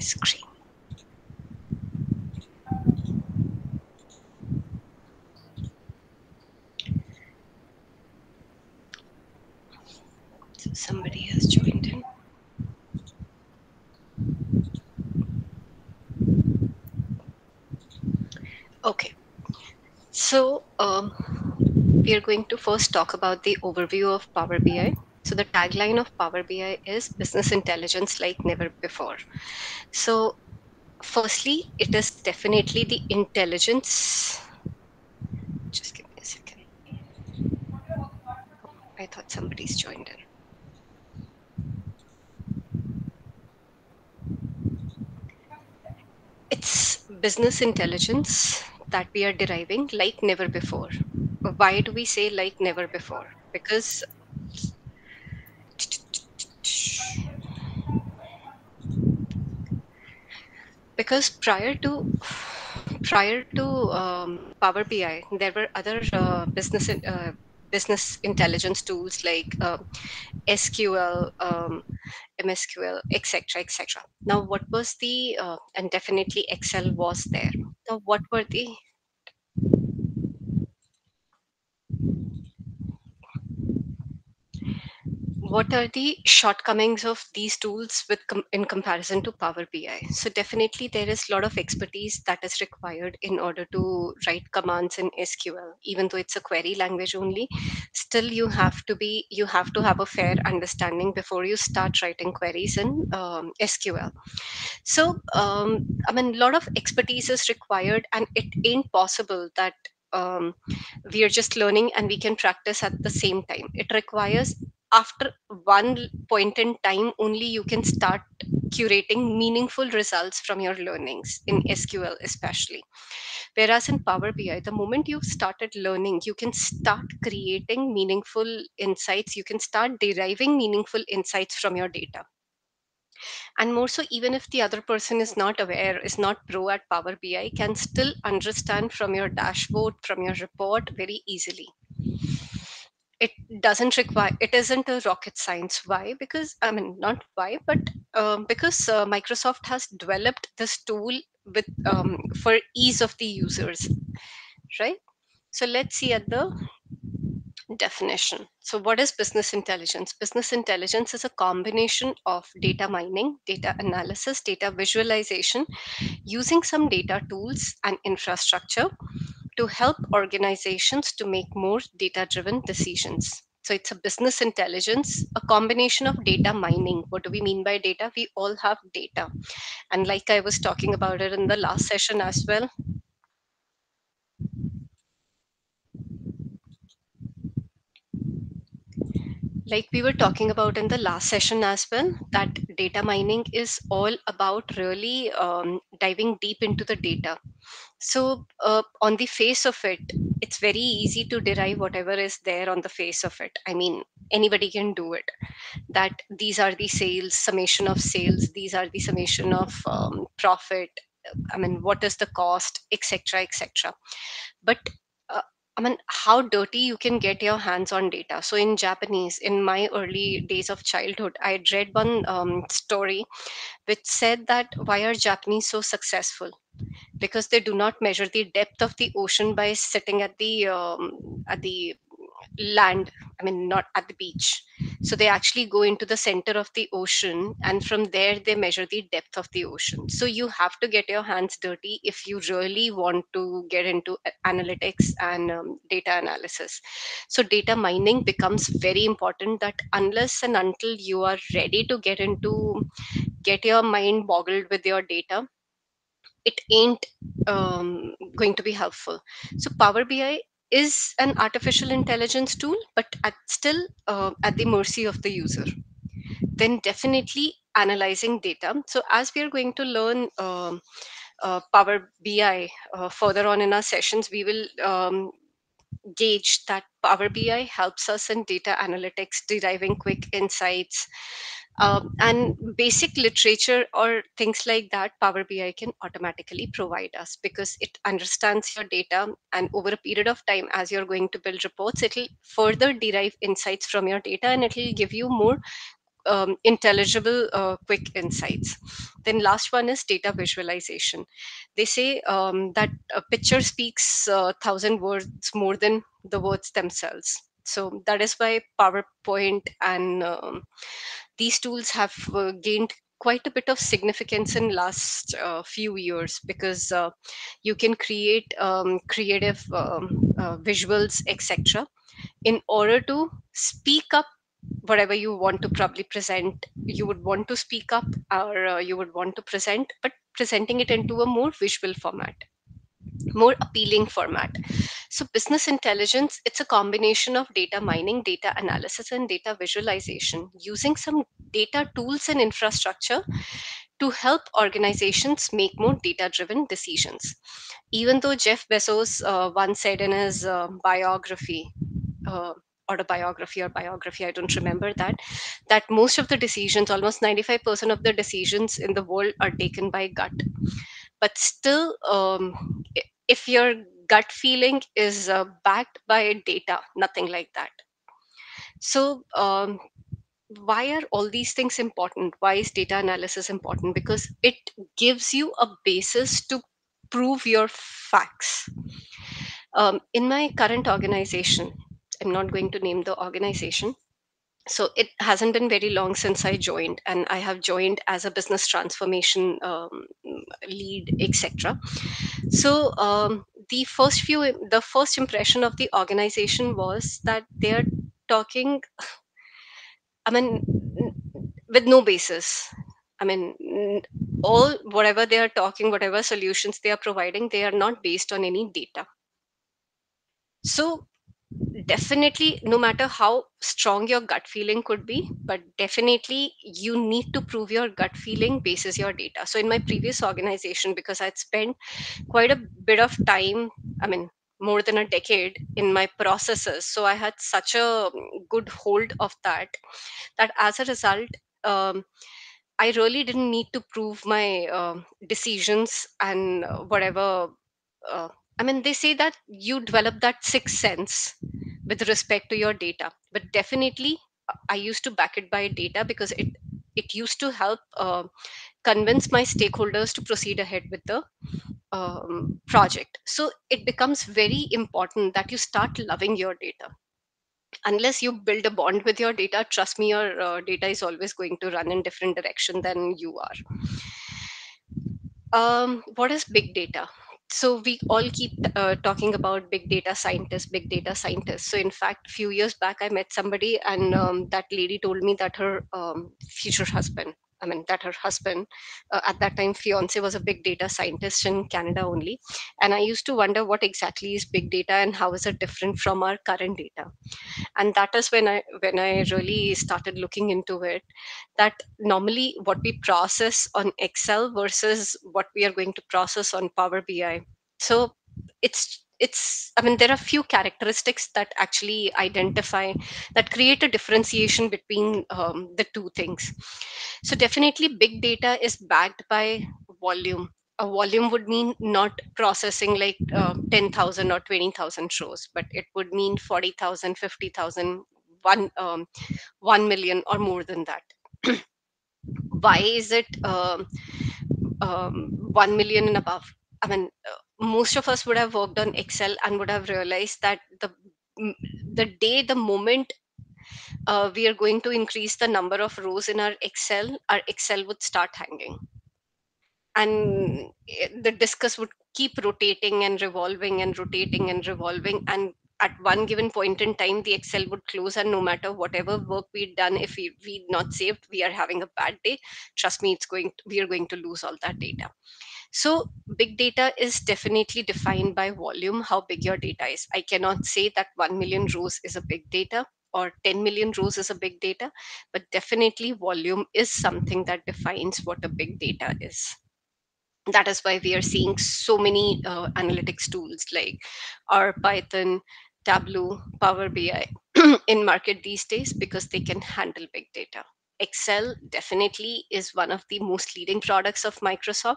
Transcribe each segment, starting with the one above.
screen. So somebody has joined in. Okay. So um, we are going to first talk about the overview of Power BI. So the tagline of Power BI is business intelligence like never before. So firstly, it is definitely the intelligence. Just give me a second. Oh, I thought somebody's joined in. It's business intelligence that we are deriving like never before. Why do we say like never before? Because because prior to prior to um, Power BI, there were other uh, business in, uh, business intelligence tools like uh, SQL, um, MSQL, etc., etc. Now, what was the uh, and definitely Excel was there. Now, what were the what are the shortcomings of these tools with com- in comparison to power bi so definitely there is a lot of expertise that is required in order to write commands in sql even though it's a query language only. Still you have to be you have to have a fair understanding before you start writing queries in um, sql so um, i mean a lot of expertise is required and it ain't possible that um, we are just learning and we can practice at the same time. It requires after one point in time only you can start curating meaningful results from your learnings in sql especially. Whereas in power bi the moment you've started learning you can start creating meaningful insights. You can start deriving meaningful insights from your data. And more so even if the other person is not aware is not pro at power bi can still understand from your dashboard from your report very easily it doesn't require it isn't a rocket science. Why? Because i mean not why but um, because uh, microsoft has developed this tool with um, for ease of the users right? So let's see at the definition. So what is business intelligence? Business intelligence is a combination of data mining data analysis data visualization using some data tools and infrastructure to help organizations to make more data driven decisions. So it's a business intelligence, a combination of data mining. What do we mean by data? We all have data. And like I was talking about it in the last session as well, like we were talking about in the last session as well, that data mining is all about really um, diving deep into the data. So, uh, on the face of it, it's very easy to derive whatever is there on the face of it. I mean, anybody can do it. That these are the sales, summation of sales, these are the summation of um, profit. I mean, what is the cost, etc., etc. But I mean, how dirty you can get your hands on data. So, in Japanese, in my early days of childhood, I read one um, story which said that why are Japanese so successful? Because they do not measure the depth of the ocean by sitting at the um, at the land. I mean, not at the beach. So they actually go into the center of the ocean, and from there they measure the depth of the ocean. So you have to get your hands dirty if you really want to get into analytics and um, data analysis. So data mining becomes very important. That unless and until you are ready to get into get your mind boggled with your data it ain't um, going to be helpful so power bi is an artificial intelligence tool but at still uh, at the mercy of the user. Then definitely analyzing data. So as we are going to learn um, uh, power bi uh, further on in our sessions we will um, gauge that power bi helps us in data analytics deriving quick insights um, and basic literature or things like that power bi can automatically provide us because it understands your data and over a period of time as you're going to build reports it'll further derive insights from your data and it'll give you more um, intelligible, uh, quick insights. Then last one is data visualization. They say um, that a picture speaks a uh, thousand words more than the words themselves. So that is why PowerPoint and um, these tools have uh, gained quite a bit of significance in last uh, few years because uh, you can create um, creative um, uh, visuals etc in order to speak up whatever you want to probably present you would want to speak up or uh, you would want to present but presenting it into a more visual format more appealing format. So business intelligence it's a combination of data mining data analysis and data visualization using some data tools and infrastructure to help organizations make more data driven decisions. Even though jeff bezos uh, once said in his uh, biography uh, autobiography or biography i don't remember that that most of the decisions almost 95% of the decisions in the world are taken by gut. But still um, if your gut feeling is uh, backed by data nothing like that. So um, why are all these things important? Why is data analysis important? Because it gives you a basis to prove your facts. Um, in my current organization i'm not going to name the organization. So it hasn't been very long since i joined and i have joined as a business transformation um, lead etc so um, the first few the first impression of the organization was that they're talking i mean with no basis. I mean all whatever they are talking whatever solutions they are providing they are not based on any data. So definitely no matter how strong your gut feeling could be but definitely you need to prove your gut feeling bases your data. So in my previous organization because i'd spent quite a bit of time i mean more than a decade in my processes so i had such a good hold of that that as a result um, i really didn't need to prove my uh, decisions and whatever uh, I mean, they say that you develop that sixth sense with respect to your data, but definitely I used to back it by data because it it used to help uh, convince my stakeholders to proceed ahead with the um, project. So it becomes very important that you start loving your data. Unless you build a bond with your data, trust me, your uh, data is always going to run in different direction than you are. Um, what is big data? So we all keep uh, talking about big data scientists big data scientists. So in fact a few years back i met somebody and um, that lady told me that her um, future husband I mean, that her husband, uh, at that time, fiance was a big data scientist in Canada only. And I used to wonder what exactly is big data and how is it different from our current data. And that is when I when I really started looking into it. That normally what we process on Excel versus what we are going to process on Power BI. So it's it's i mean there are a few characteristics that actually identify that create a differentiation between um, the two things. So definitely big data is backed by volume. A volume would mean not processing like uh, 10000 or 20000 rows but it would mean 40000 50000 1 um, 1 million or more than that. Why is it um, um, 1 million and above? I mean uh, most of us would have worked on excel and would have realized that the the day the moment uh, we are going to increase the number of rows in our excel our excel would start hanging. And eh, the discus would keep rotating and revolving and rotating and revolving and at one given point in time the excel would close and no matter whatever work we'd done if we we not saved we are having a bad day. Trust me it's going to, we are going to lose all that data so big data is definitely defined by volume, how big your data is. I cannot say that 1 million rows is a big data or 10 million rows is a big data, but definitely volume is something that defines what a big data is. That is why we are seeing so many uh, analytics tools like R, Python, Tableau, Power BI in market these days because they can handle big data. Excel definitely is one of the most leading products of Microsoft,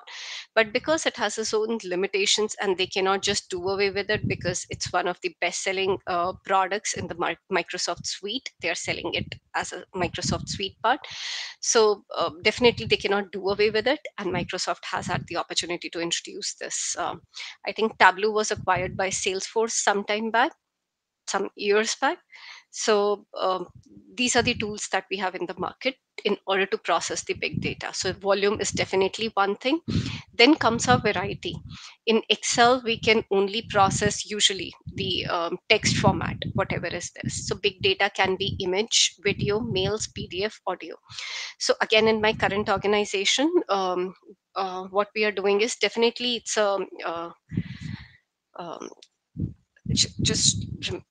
but because it has its own limitations and they cannot just do away with it because it's one of the best selling uh, products in the Microsoft suite, they are selling it as a Microsoft suite part. So, uh, definitely they cannot do away with it, and Microsoft has had the opportunity to introduce this. Um, I think Tableau was acquired by Salesforce some time back, some years back so um, these are the tools that we have in the market in order to process the big data. So volume is definitely one thing. Then comes our variety. In Excel, we can only process usually the um, text format, whatever is this. So big data can be image, video, mails, PDF, audio. So again, in my current organization, um, uh, what we are doing is definitely it's a uh, um, just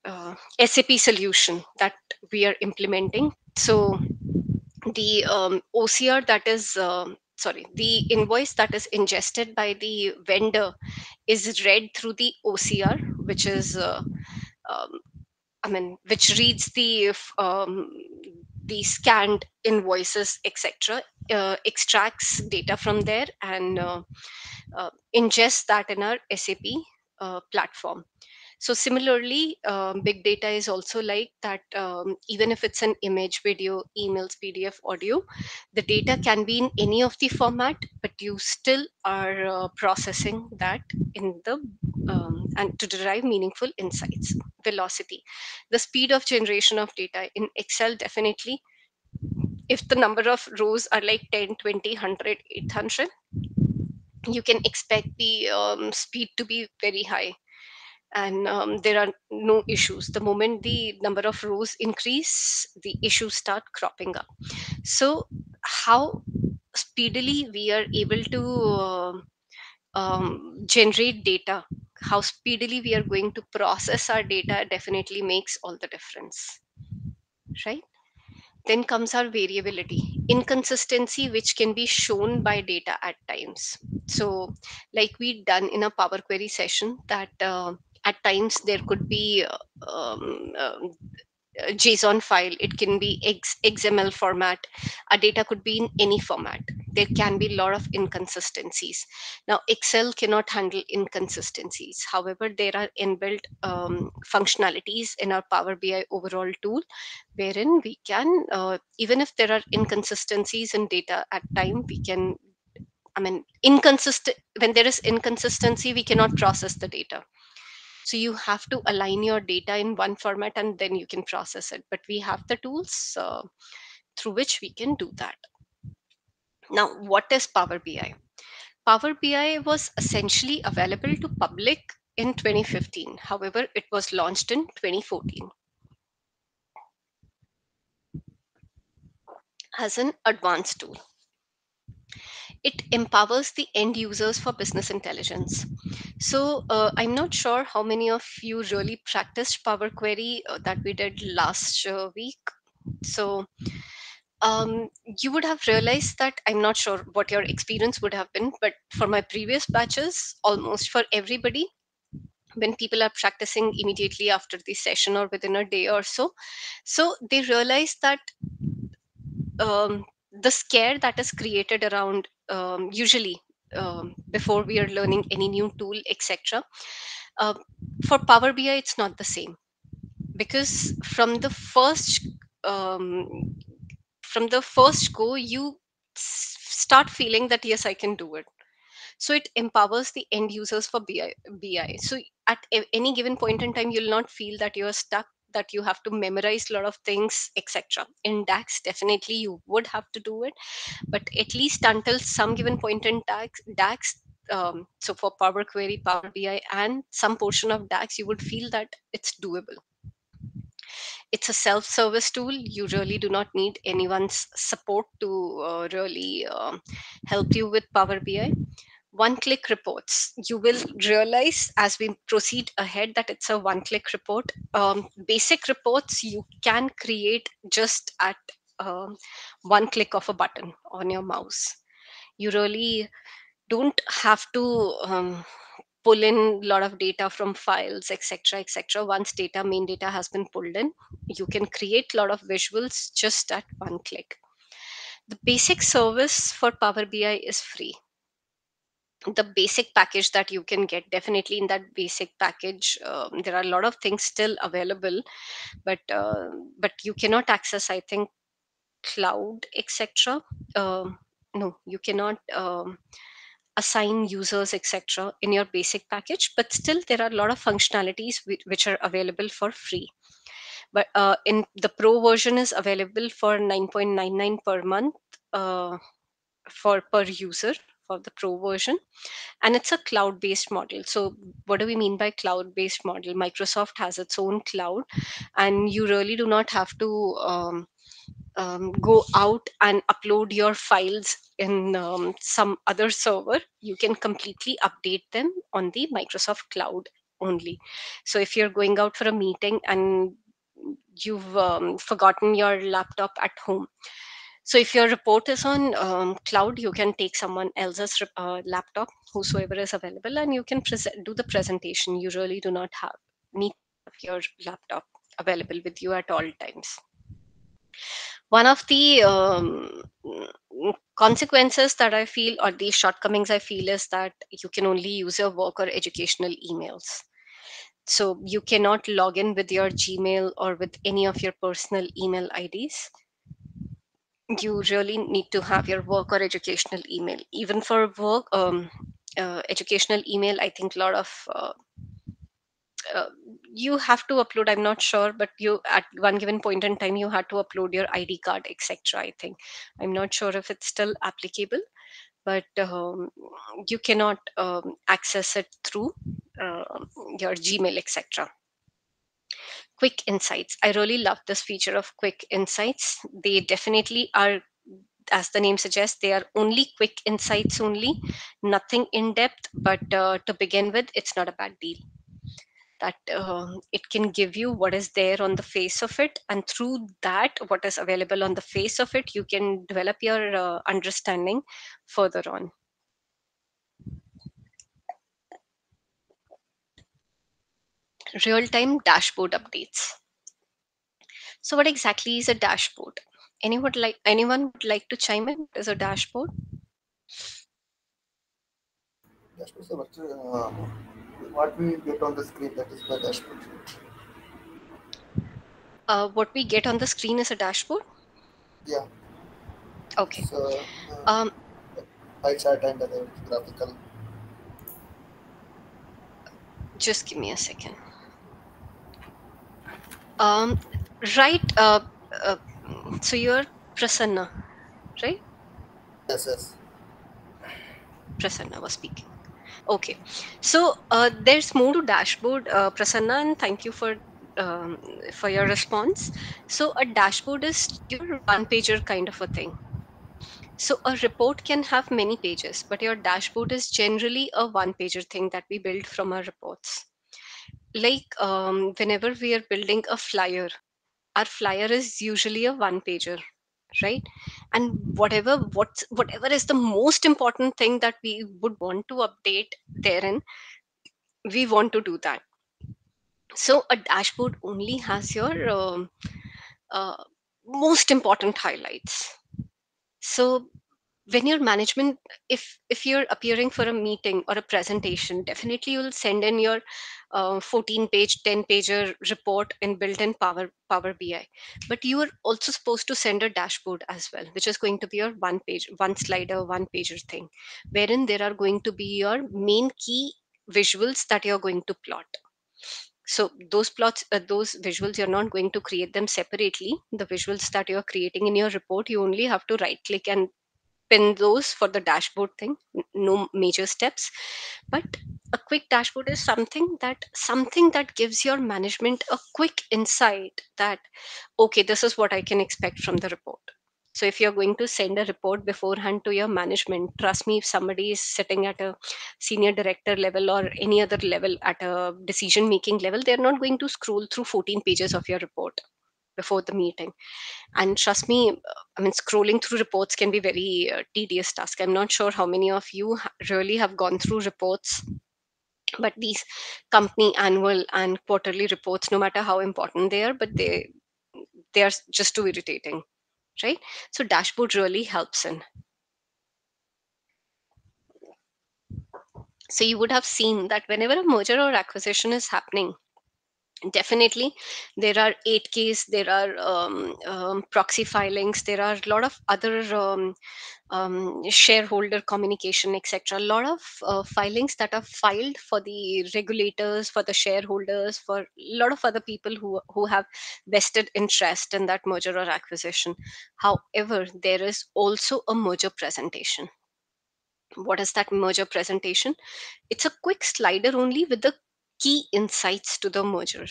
uh, SAP solution that we are implementing. So the um, OCR that is uh, sorry the invoice that is ingested by the vendor is read through the OCR, which is uh, um, I mean which reads the um, the scanned invoices etc uh, extracts data from there and uh, uh, ingests that in our SAP platform so similarly um, big data is also like that um, even if it's an image video emails pdf audio the data can be in any of the format but you still are uh, processing that in the um, and to derive meaningful insights. Velocity the speed of generation of data in excel definitely. If the number of rows are like 10 20 100 800 you can expect the um, speed to be very high and um, there are no issues. The moment the number of rows increase the issues start cropping up. So how speedily we are able to uh, um, generate data how speedily we are going to process our data definitely makes all the difference. Right? Then comes our variability inconsistency which can be shown by data at times. So like we done in a power query session that uh, at times there could be um, um, JSON file, it can be XML format, a data could be in any format. There can be a lot of inconsistencies. Now, Excel cannot handle inconsistencies. However, there are inbuilt um, functionalities in our Power BI overall tool, wherein we can, uh, even if there are inconsistencies in data at time, we can, I mean, inconsistent, when there is inconsistency, we cannot process the data so you have to align your data in one format and then you can process it. But we have the tools uh, through which we can do that. Now what is power bi power bi was essentially available to public in 2015 however it was launched in 2014 as an advanced tool it empowers the end users for business intelligence. So uh, I'm not sure how many of you really practiced Power Query uh, that we did last uh, week. So um, you would have realized that I'm not sure what your experience would have been, but for my previous batches, almost for everybody, when people are practicing immediately after the session or within a day or so, so they realize that um, the scare that is created around um, usually um, before we are learning any new tool etc uh, for power bi it's not the same because from the first um, from the first go you start feeling that yes i can do it so it empowers the end users for BI, BI. So at any given point in time, you'll not feel that you're stuck that you have to memorize a lot of things etc in dax definitely you would have to do it. But at least until some given point in dax dax um, so for power query power bi and some portion of dax you would feel that it's doable. It's a self-service tool. You really do not need anyone's support to uh, really uh, help you with power bi one click reports you will realize as we proceed ahead that it's a one click report. Um, basic reports you can create just at um, one click of a button on your mouse. You really don't have to um, pull in a lot of data from files etc etc once data main data has been pulled in you can create a lot of visuals just at one click. The basic service for power bi is free the basic package that you can get definitely in that basic package um, there are a lot of things still available but uh, but you cannot access i think cloud etc um, no you cannot um, assign users etc in your basic package but still there are a lot of functionalities which, which are available for free. But uh, in the pro version is available for 9.99 per month uh, for per user the pro version and it's a cloud based model. So what do we mean by cloud based model? Microsoft has its own cloud and you really do not have to um, um, go out and upload your files in um, some other server. You can completely update them on the microsoft cloud only. So if you're going out for a meeting and you've um, forgotten your laptop at home so if your report is on um, cloud, you can take someone else's uh, laptop, whosoever is available, and you can do the presentation. You really do not have need your laptop available with you at all times. One of the um, consequences that I feel, or the shortcomings I feel, is that you can only use your work or educational emails. So you cannot log in with your Gmail or with any of your personal email IDs you really need to have your work or educational email. Even for work um, uh, educational email i think a lot of uh, uh, you have to upload i'm not sure but you at one given point in time you had to upload your id card etc i think. I'm not sure if it's still applicable but um, you cannot um, access it through uh, your gmail etc quick insights. I really love this feature of quick insights. They definitely are, as the name suggests, they are only quick insights only, nothing in depth. But uh, to begin with, it's not a bad deal. That uh, it can give you what is there on the face of it, and through that, what is available on the face of it, you can develop your uh, understanding further on. Real-time dashboard updates. So what exactly is a dashboard? Anyone like anyone would like to chime in? What is a dashboard? Dashboard is what, uh, what we get on the screen that is the dashboard. Uh, what we get on the screen is a dashboard. Yeah. Okay. So, uh, Um, pie chart and other graphical. just give me a second. Um, right. Uh, uh, so you're Prasanna, right? Yes, yes. Prasanna was speaking. Okay, so uh, there's more to dashboard, uh, Prasanna, and thank you for um, for your response. So a dashboard is your one pager kind of a thing. So a report can have many pages, but your dashboard is generally a one pager thing that we build from our reports. Like um, whenever we are building a flyer, our flyer is usually a one pager right? And whatever what's whatever is the most important thing that we would want to update therein we want to do that. So a dashboard only has your um, uh, most important highlights. So when your management if if you're appearing for a meeting or a presentation definitely you'll send in your uh, 14 page 10 pager report in built-in power power bi but you are also supposed to send a dashboard as well which is going to be your one page one slider one pager thing wherein there are going to be your main key visuals that you're going to plot. So those plots uh, those visuals you're not going to create them separately. The visuals that you're creating in your report you only have to right click and pin those for the dashboard thing no major steps. But a quick dashboard is something that something that gives your management a quick insight that okay this is what i can expect from the report. So if you're going to send a report beforehand to your management trust me if somebody is sitting at a senior director level or any other level at a decision making level they're not going to scroll through 14 pages of your report before the meeting and trust me i mean scrolling through reports can be very uh, tedious task i'm not sure how many of you really have gone through reports but these company annual and quarterly reports no matter how important they are but they they are just too irritating right? So dashboard really helps in. So you would have seen that whenever a merger or acquisition is happening, definitely. There are 8ks there are um, um, proxy filings there are a lot of other um, um, shareholder communication etc a lot of uh, filings that are filed for the regulators for the shareholders for a lot of other people who who have vested interest in that merger or acquisition. However there is also a merger presentation. What is that merger presentation? It's a quick slider only with the key insights to the merger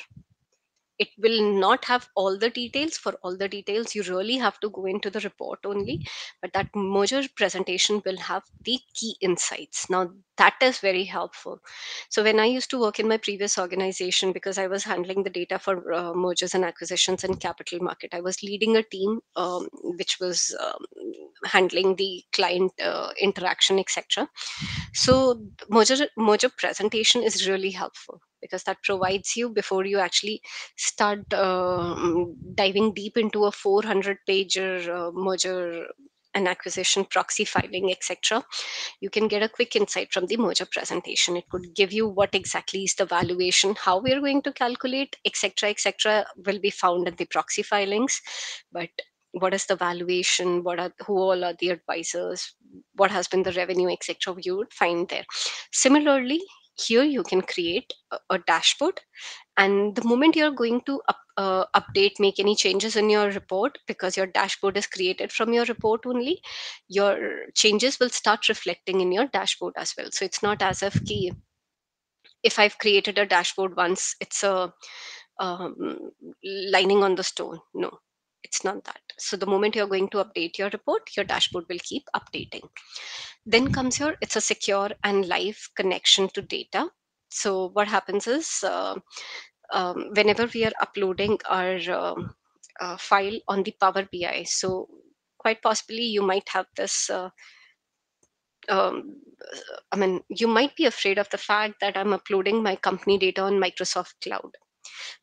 it will not have all the details. For all the details you really have to go into the report only. But that merger presentation will have the key insights. Now that is very helpful. So when i used to work in my previous organization because i was handling the data for uh, mergers and acquisitions and capital market i was leading a team um, which was um, handling the client uh, interaction etc so merger merger presentation is really helpful because that provides you before you actually start uh, diving deep into a 400 pager uh, merger and acquisition proxy filing etc you can get a quick insight from the merger presentation. It could give you what exactly is the valuation how we are going to calculate etc etc will be found in the proxy filings. But what is the valuation? What are who all are the advisors? What has been the revenue etc you would find there. Similarly here you can create a, a dashboard. And the moment you're going to up, uh, update make any changes in your report because your dashboard is created from your report only your changes will start reflecting in your dashboard as well. So it's not as if key if i've created a dashboard once it's a um, lining on the stone. No it's not that so the moment you're going to update your report your dashboard will keep updating. Then comes your it's a secure and live connection to data. So what happens is uh, um, whenever we are uploading our um, uh, file on the power bi so quite possibly you might have this uh, um, i mean you might be afraid of the fact that i'm uploading my company data on microsoft cloud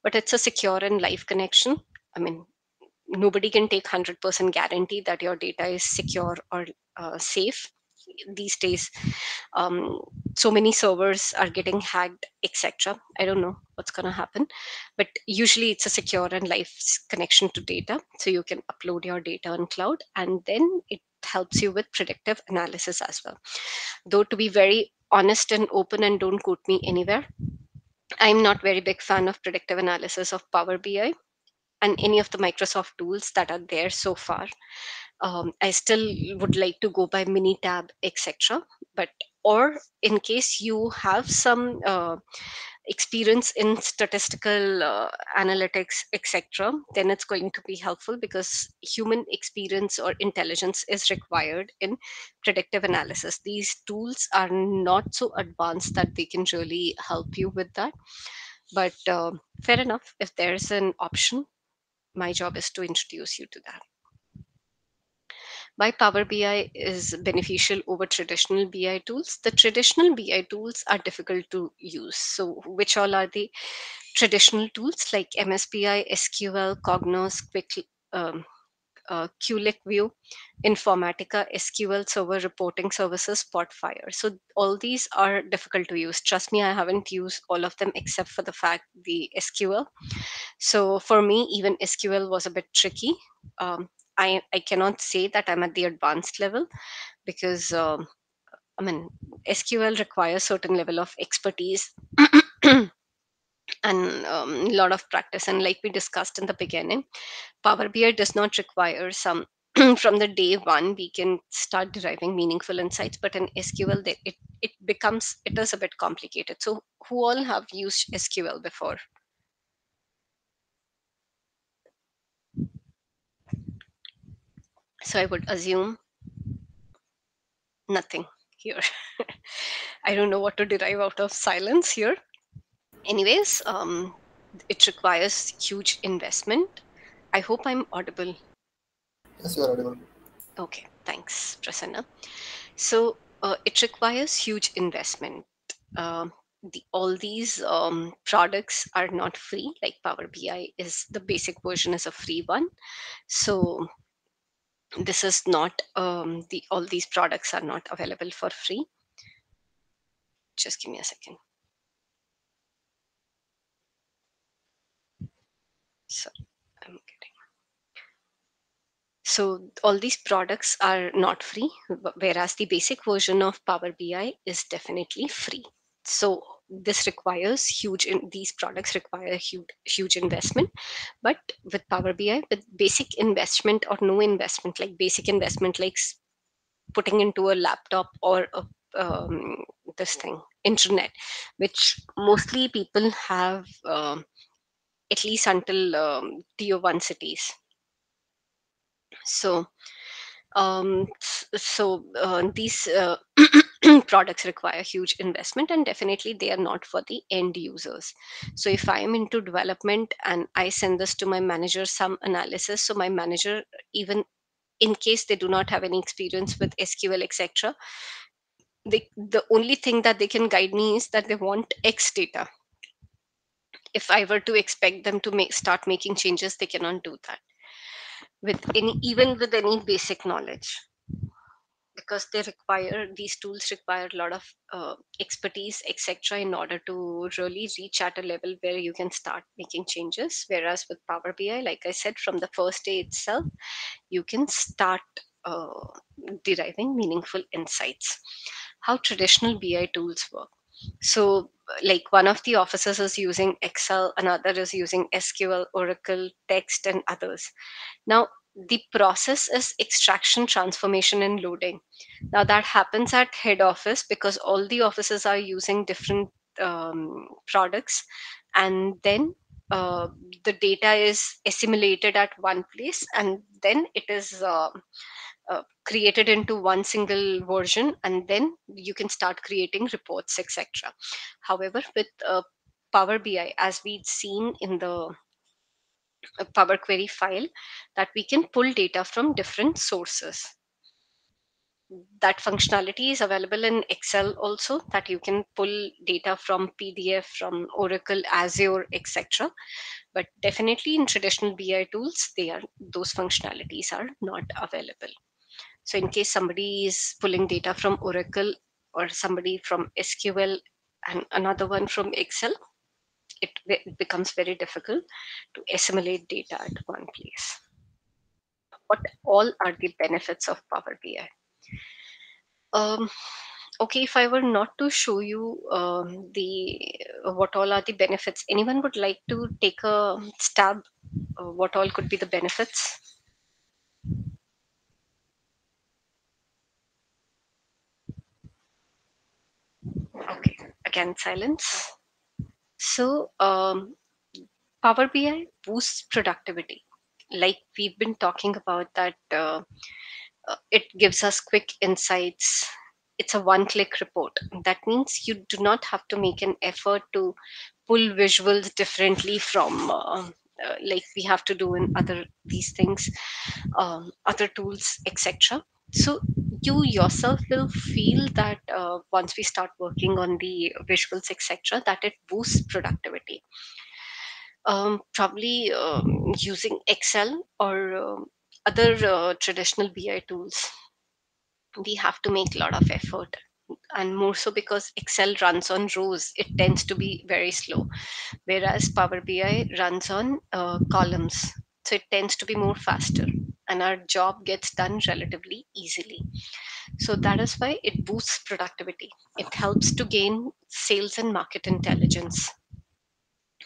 but it's a secure and live connection. I mean nobody can take 100% guarantee that your data is secure or uh, safe these days. Um, so many servers are getting hacked etc i don't know what's going to happen but usually it's a secure and live connection to data. So you can upload your data on cloud and then it helps you with predictive analysis as well. Though to be very honest and open and don't quote me anywhere i'm not very big fan of predictive analysis of power bi and any of the microsoft tools that are there so far. Um, i still would like to go by minitab etc but or in case you have some uh, experience in statistical uh, analytics etc then it's going to be helpful because human experience or intelligence is required in predictive analysis. These tools are not so advanced that they can really help you with that. But uh, fair enough if there's an option my job is to introduce you to that why Power BI is beneficial over traditional BI tools. The traditional BI tools are difficult to use. So, which all are the traditional tools like MSBI, SQL, Cognos, Quick, um, uh, QlikView, Informatica, SQL Server Reporting Services, Spotfire. So all these are difficult to use. Trust me, I haven't used all of them except for the fact the SQL. So for me, even SQL was a bit tricky. Um, I, I cannot say that I'm at the advanced level because um, I mean SQL requires certain level of expertise and a um, lot of practice. And like we discussed in the beginning, Power BI does not require some from the day one we can start deriving meaningful insights but in sql they, it, it becomes it is a bit complicated. So who all have used sql before? So i would assume nothing here. I don't know what to derive out of silence here anyways um, it requires huge investment i hope i'm audible Yes, you are audible. Okay, thanks, Prasanna. So uh, it requires huge investment. Um the, all these um, products are not free. Like Power BI is the basic version is a free one. So this is not um, the all these products are not available for free just give me a second so i'm getting so all these products are not free whereas the basic version of power bi is definitely free. So this requires huge in, these products require huge huge investment but with power bi with basic investment or no investment like basic investment like putting into a laptop or a, um, this thing internet which mostly people have um, at least until um, tier 1 cities. So um, so uh, these uh, products require huge investment and definitely they are not for the end users. So if i am into development and i send this to my manager some analysis so my manager even in case they do not have any experience with sql etc they, the only thing that they can guide me is that they want x data if i were to expect them to make start making changes they cannot do that. With any even with any basic knowledge. Because they require these tools require a lot of uh, expertise etc in order to really reach at a level where you can start making changes. Whereas with power bi like i said from the first day itself you can start uh, deriving meaningful insights. How traditional bi tools work so like one of the officers is using excel another is using sql oracle text and others. Now the process is extraction transformation and loading. Now that happens at head office because all the offices are using different um, products. And then uh, the data is assimilated at one place and then it is uh, uh, created into one single version and then you can start creating reports etc however with uh, power bi as we've seen in the uh, power query file that we can pull data from different sources. That functionality is available in excel also that you can pull data from pdf from oracle azure etc but definitely in traditional bi tools they are those functionalities are not available so in case somebody is pulling data from oracle or somebody from sql and another one from excel it, it becomes very difficult to assimilate data at one place. What all are the benefits of power bi um, okay if i were not to show you um, the what all are the benefits anyone would like to take a stab uh, what all could be the benefits okay. Again silence. So um, power bi boosts productivity. Like we've been talking about that uh, uh, it gives us quick insights. It's a one click report. That means you do not have to make an effort to pull visuals differently from uh, uh, like we have to do in other these things um, other tools etc so you yourself will feel that uh, once we start working on the visuals etc that it boosts productivity. Um, probably um, using excel or um, other uh, traditional bi tools we have to make a lot of effort. And more so because excel runs on rows it tends to be very slow. Whereas power bi runs on uh, columns so it tends to be more faster and our job gets done relatively easily. So that is why it boosts productivity. It helps to gain sales and market intelligence.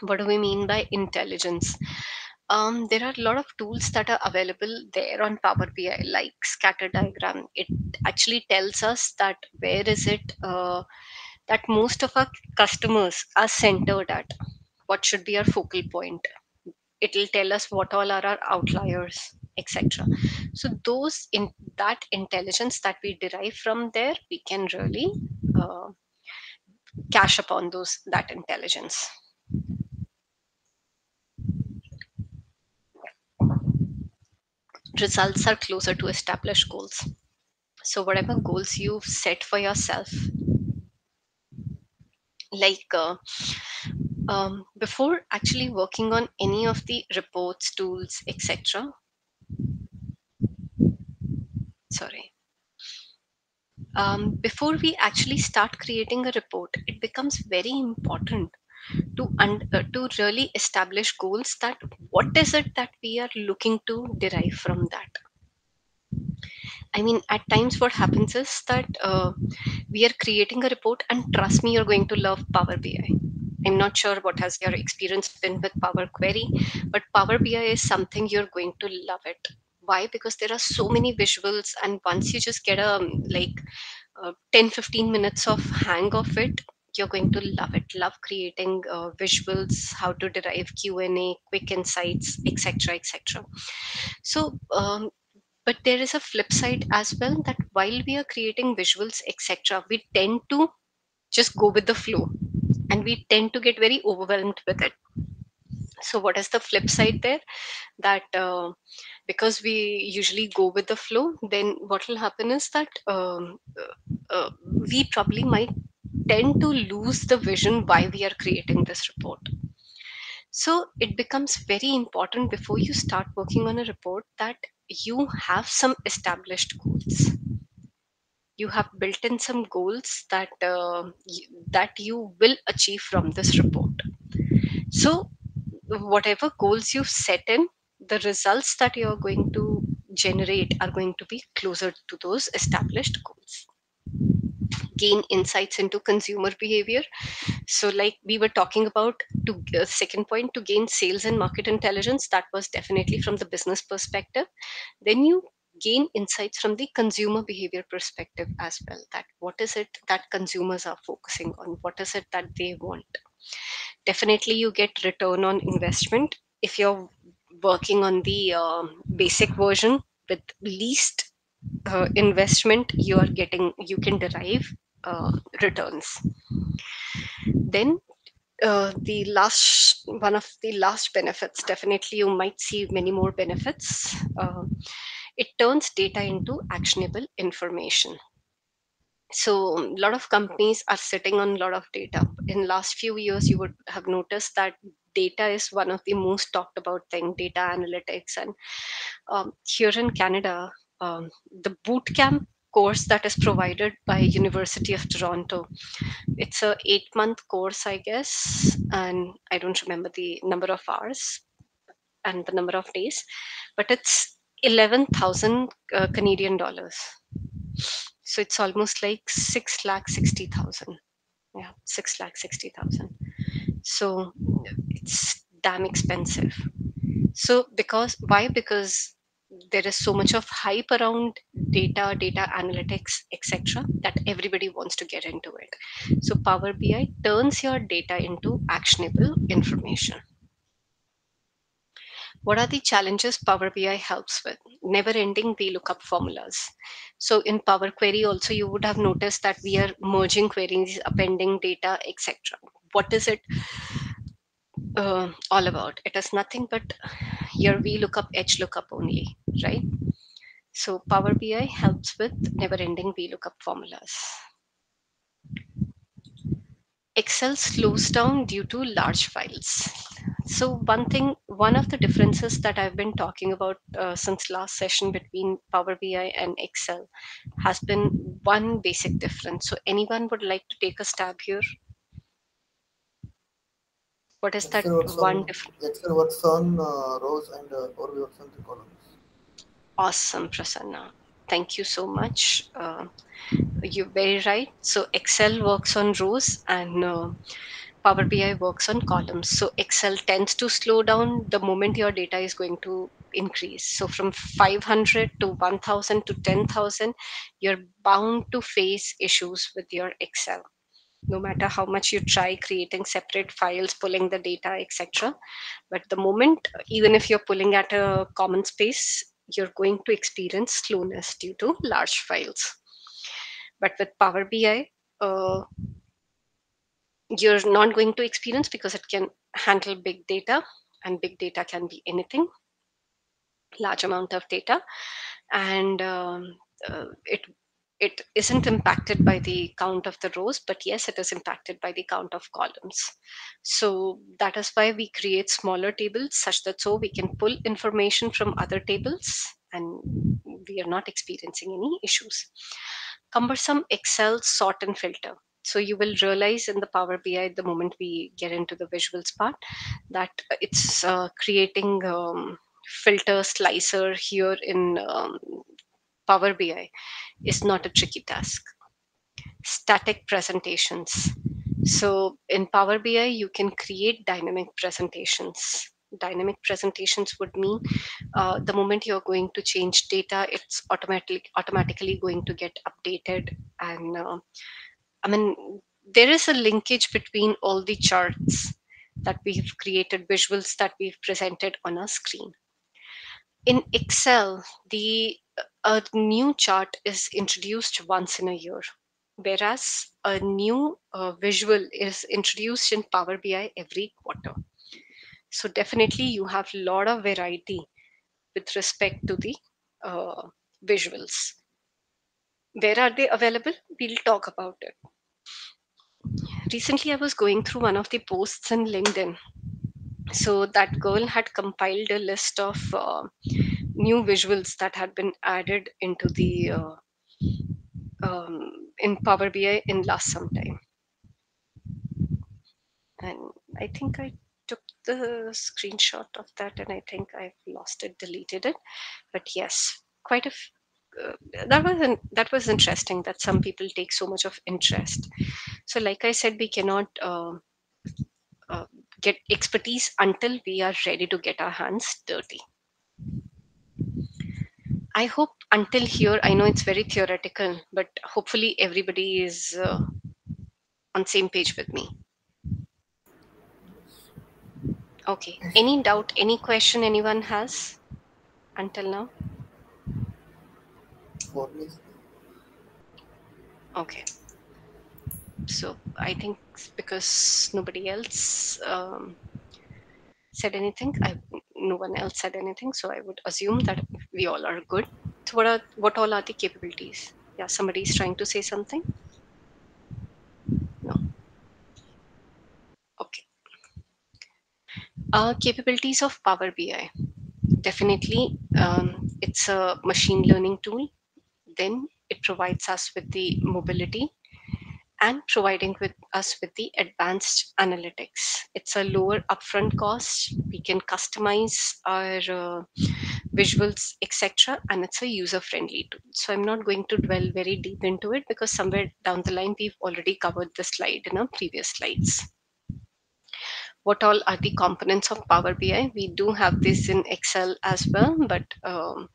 What do we mean by intelligence? Um, there are a lot of tools that are available there on power bi like scatter diagram. It actually tells us that where is it uh, that most of our customers are centered at. What should be our focal point? It will tell us what all are our outliers etc so those in that intelligence that we derive from there we can really uh, cash upon those that intelligence results are closer to established goals. So, whatever goals you've set for yourself, like uh, um, before actually working on any of the reports, tools, etc., sorry. Um, before we actually start creating a report it becomes very important to un- uh, to really establish goals that what is it that we are looking to derive from that? I mean at times what happens is that uh, we are creating a report and trust me you're going to love power bi i'm not sure what has your experience been with power query but power bi is something you're going to love it why? Because there are so many visuals and once you just get a um, like uh, 10 15 minutes of hang of it you're going to love it. Love creating uh, visuals how to derive q&a quick insights etc etc so um, but there is a flip side as well that while we are creating visuals etc we tend to just go with the flow and we tend to get very overwhelmed with it so what is the flip side there? That uh, because we usually go with the flow then what will happen is that um, uh, uh, we probably might tend to lose the vision why we are creating this report. So it becomes very important before you start working on a report that you have some established goals. You have built in some goals that uh, that you will achieve from this report. So whatever goals you've set in the results that you're going to generate are going to be closer to those established goals. Gain insights into consumer behavior. So like we were talking about to uh, second point to gain sales and market intelligence that was definitely from the business perspective. Then you gain insights from the consumer behavior perspective as well that what is it that consumers are focusing on? What is it that they want definitely you get return on investment if you're working on the um, basic version. With least uh, investment you are getting you can derive uh, returns. Then uh, the last one of the last benefits definitely you might see many more benefits uh, it turns data into actionable information so a lot of companies are sitting on a lot of data. In last few years you would have noticed that data is one of the most talked about thing data analytics. And um, here in canada um, the boot camp course that is provided by university of toronto it's a eight month course i guess. And i don't remember the number of hours and the number of days but it's 11000 uh, canadian dollars so it's almost like 6 lakh 60000 yeah 6 lakh 60000 so it's damn expensive. So because why? Because there is so much of hype around data data analytics etc that everybody wants to get into it. So power bi turns your data into actionable information what are the challenges power bi helps with? Never ending vlookup formulas. So in power query also you would have noticed that we are merging queries appending data etc what is it uh, all about? It is nothing but your vlookup h lookup only right? So power bi helps with never ending vlookup formulas. Excel slows down due to large files so one thing one of the differences that i've been talking about uh, since last session between power bi and excel has been one basic difference. So anyone would like to take a stab here? What is that Excel one on difference? Excel works on uh, rows and uh, Power BI works on the columns. awesome prasanna. Thank you so much. Uh, you're very right. So excel works on rows and uh, Power BI works on columns. So Excel tends to slow down the moment your data is going to increase. So from 500 to 1000 to 10,000, you're bound to face issues with your Excel. No matter how much you try creating separate files, pulling the data, etc. But the moment, even if you're pulling at a common space, you're going to experience slowness due to large files. But with Power BI, uh, you're not going to experience because it can handle big data and big data can be anything large amount of data and um, uh, it it isn't impacted by the count of the rows but yes it is impacted by the count of columns so that is why we create smaller tables such that so we can pull information from other tables and we are not experiencing any issues. Cumbersome Excel sort and filter. So you will realize in the Power BI the moment we get into the visuals part that it's uh, creating um, filter slicer here in um, Power BI is not a tricky task. Static presentations. So in Power BI, you can create dynamic presentations. Dynamic presentations would mean uh, the moment you're going to change data, it's automatically automatically going to get updated. And uh, I mean, there is a linkage between all the charts that we've created, visuals that we've presented on our screen. In Excel, the a new chart is introduced once in a year, whereas a new uh, visual is introduced in Power BI every quarter. So definitely you have a lot of variety with respect to the uh, visuals. Where are they available? We'll talk about it. Recently, I was going through one of the posts in LinkedIn. So that girl had compiled a list of uh, new visuals that had been added into the uh, um, in Power BI in last some time. And I think I took the screenshot of that and I think I've lost it, deleted it. But yes, quite a uh, that was an, that was interesting that some people take so much of interest. So, like I said, we cannot uh, uh, get expertise until we are ready to get our hands dirty. I hope until here, I know it's very theoretical, but hopefully everybody is uh, on same page with me. Okay. Any doubt, any question anyone has until now? Okay. So I think because nobody else um, said anything, I no one else said anything, so I would assume that we all are good. So what are what all are the capabilities? Yeah, somebody is trying to say something. No. Okay. Uh, capabilities of Power BI. Definitely, um, it's a machine learning tool. Then it provides us with the mobility and providing with us with the advanced analytics. It's a lower upfront cost. We can customize our uh, visuals, etc., and it's a user-friendly tool. So I'm not going to dwell very deep into it because somewhere down the line we've already covered the slide in our previous slides. What all are the components of Power BI? We do have this in Excel as well, but um,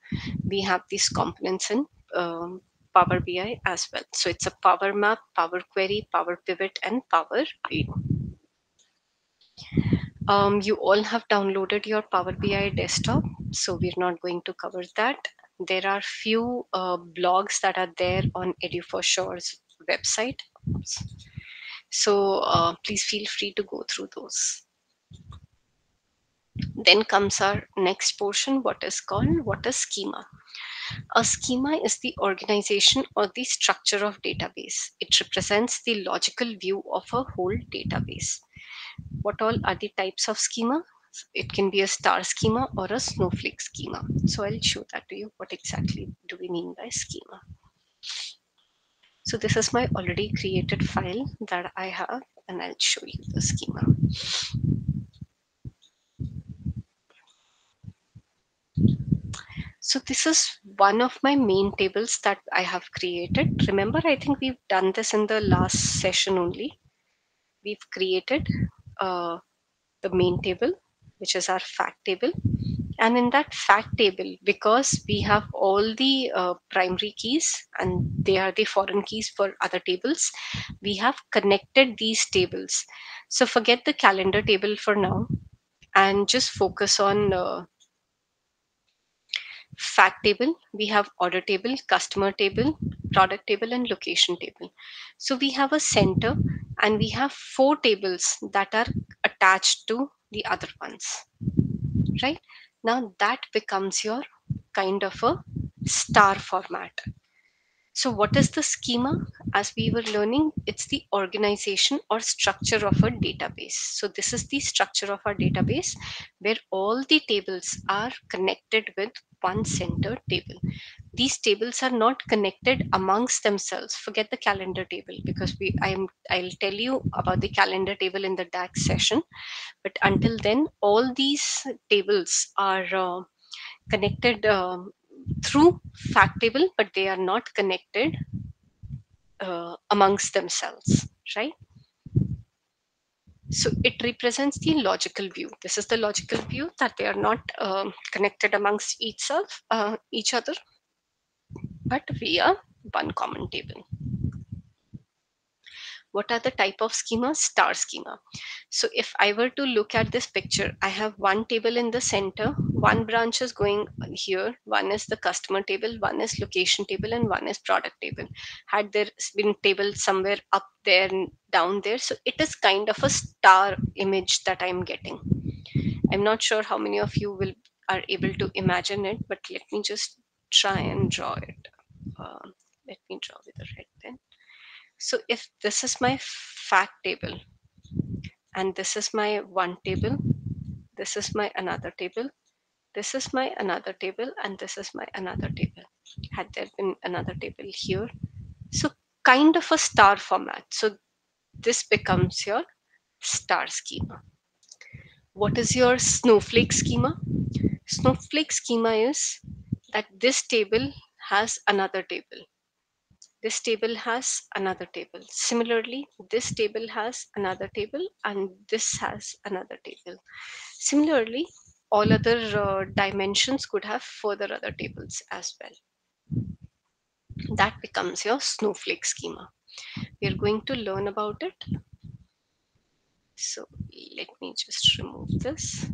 we have these components in um, Power BI as well. So it's a Power Map, Power Query, Power Pivot, and Power Read. Um, you all have downloaded your Power BI desktop, so we're not going to cover that. There are few uh, blogs that are there on Edu4Sure's website. So uh, please feel free to go through those. Then comes our next portion, what is called what is schema. A schema is the organization or the structure of database. It represents the logical view of a whole database. What all are the types of schema? It can be a star schema or a snowflake schema. So I'll show that to you. What exactly do we mean by schema? So this is my already created file that I have and I'll show you the schema. So this is one of my main tables that I have created. Remember, I think we've done this in the last session only. We've created uh, the main table, which is our fact table. And in that fact table, because we have all the uh, primary keys and they are the foreign keys for other tables, we have connected these tables. So forget the calendar table for now and just focus on uh, fact table, we have order table, customer table, product table, and location table. So we have a center and we have four tables that are attached to the other ones, right? Now that becomes your kind of a star format. So, what is the schema? As we were learning, it's the organization or structure of a database. So, this is the structure of our database where all the tables are connected with one center table. these tables are not connected amongst themselves. Forget the calendar table because we i'm i'll tell you about the calendar table in the dax session. But until then all these tables are uh, connected um, through fact table but they are not connected uh, amongst themselves right so it represents the logical view. This is the logical view that they are not um, connected amongst each uh, each other but via one common table what are the type of schema? Star schema. So if i were to look at this picture i have one table in the center one branch is going here one is the customer table one is location table and one is product table. Had there been table somewhere up there and down there? So it is kind of a star image that i'm getting. I'm not sure how many of you will are able to imagine it but let me just try and draw it. Uh, let me draw with a red pen so if this is my fact table and this is my one table, this is my another table, this is my another table, and this is my another table. Had there been another table here. So kind of a star format. So this becomes your star schema. What is your snowflake schema? Snowflake schema is that this table has another table this table has another table. Similarly, this table has another table and this has another table. Similarly, all other uh, dimensions could have further other tables as well. That becomes your snowflake schema. We are going to learn about it. So let me just remove this.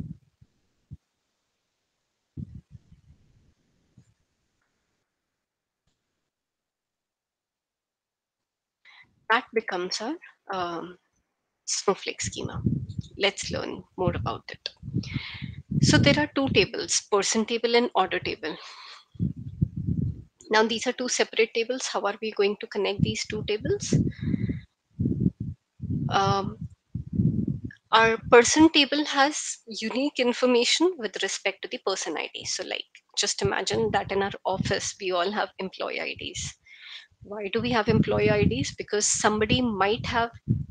That becomes our um, snowflake schema. Let's learn more about it. So there are two tables, person table and order table. Now these are two separate tables. How are we going to connect these two tables? Um, our person table has unique information with respect to the person ID. So like just imagine that in our office, we all have employee IDs. Why do we have employee IDs? Because somebody might have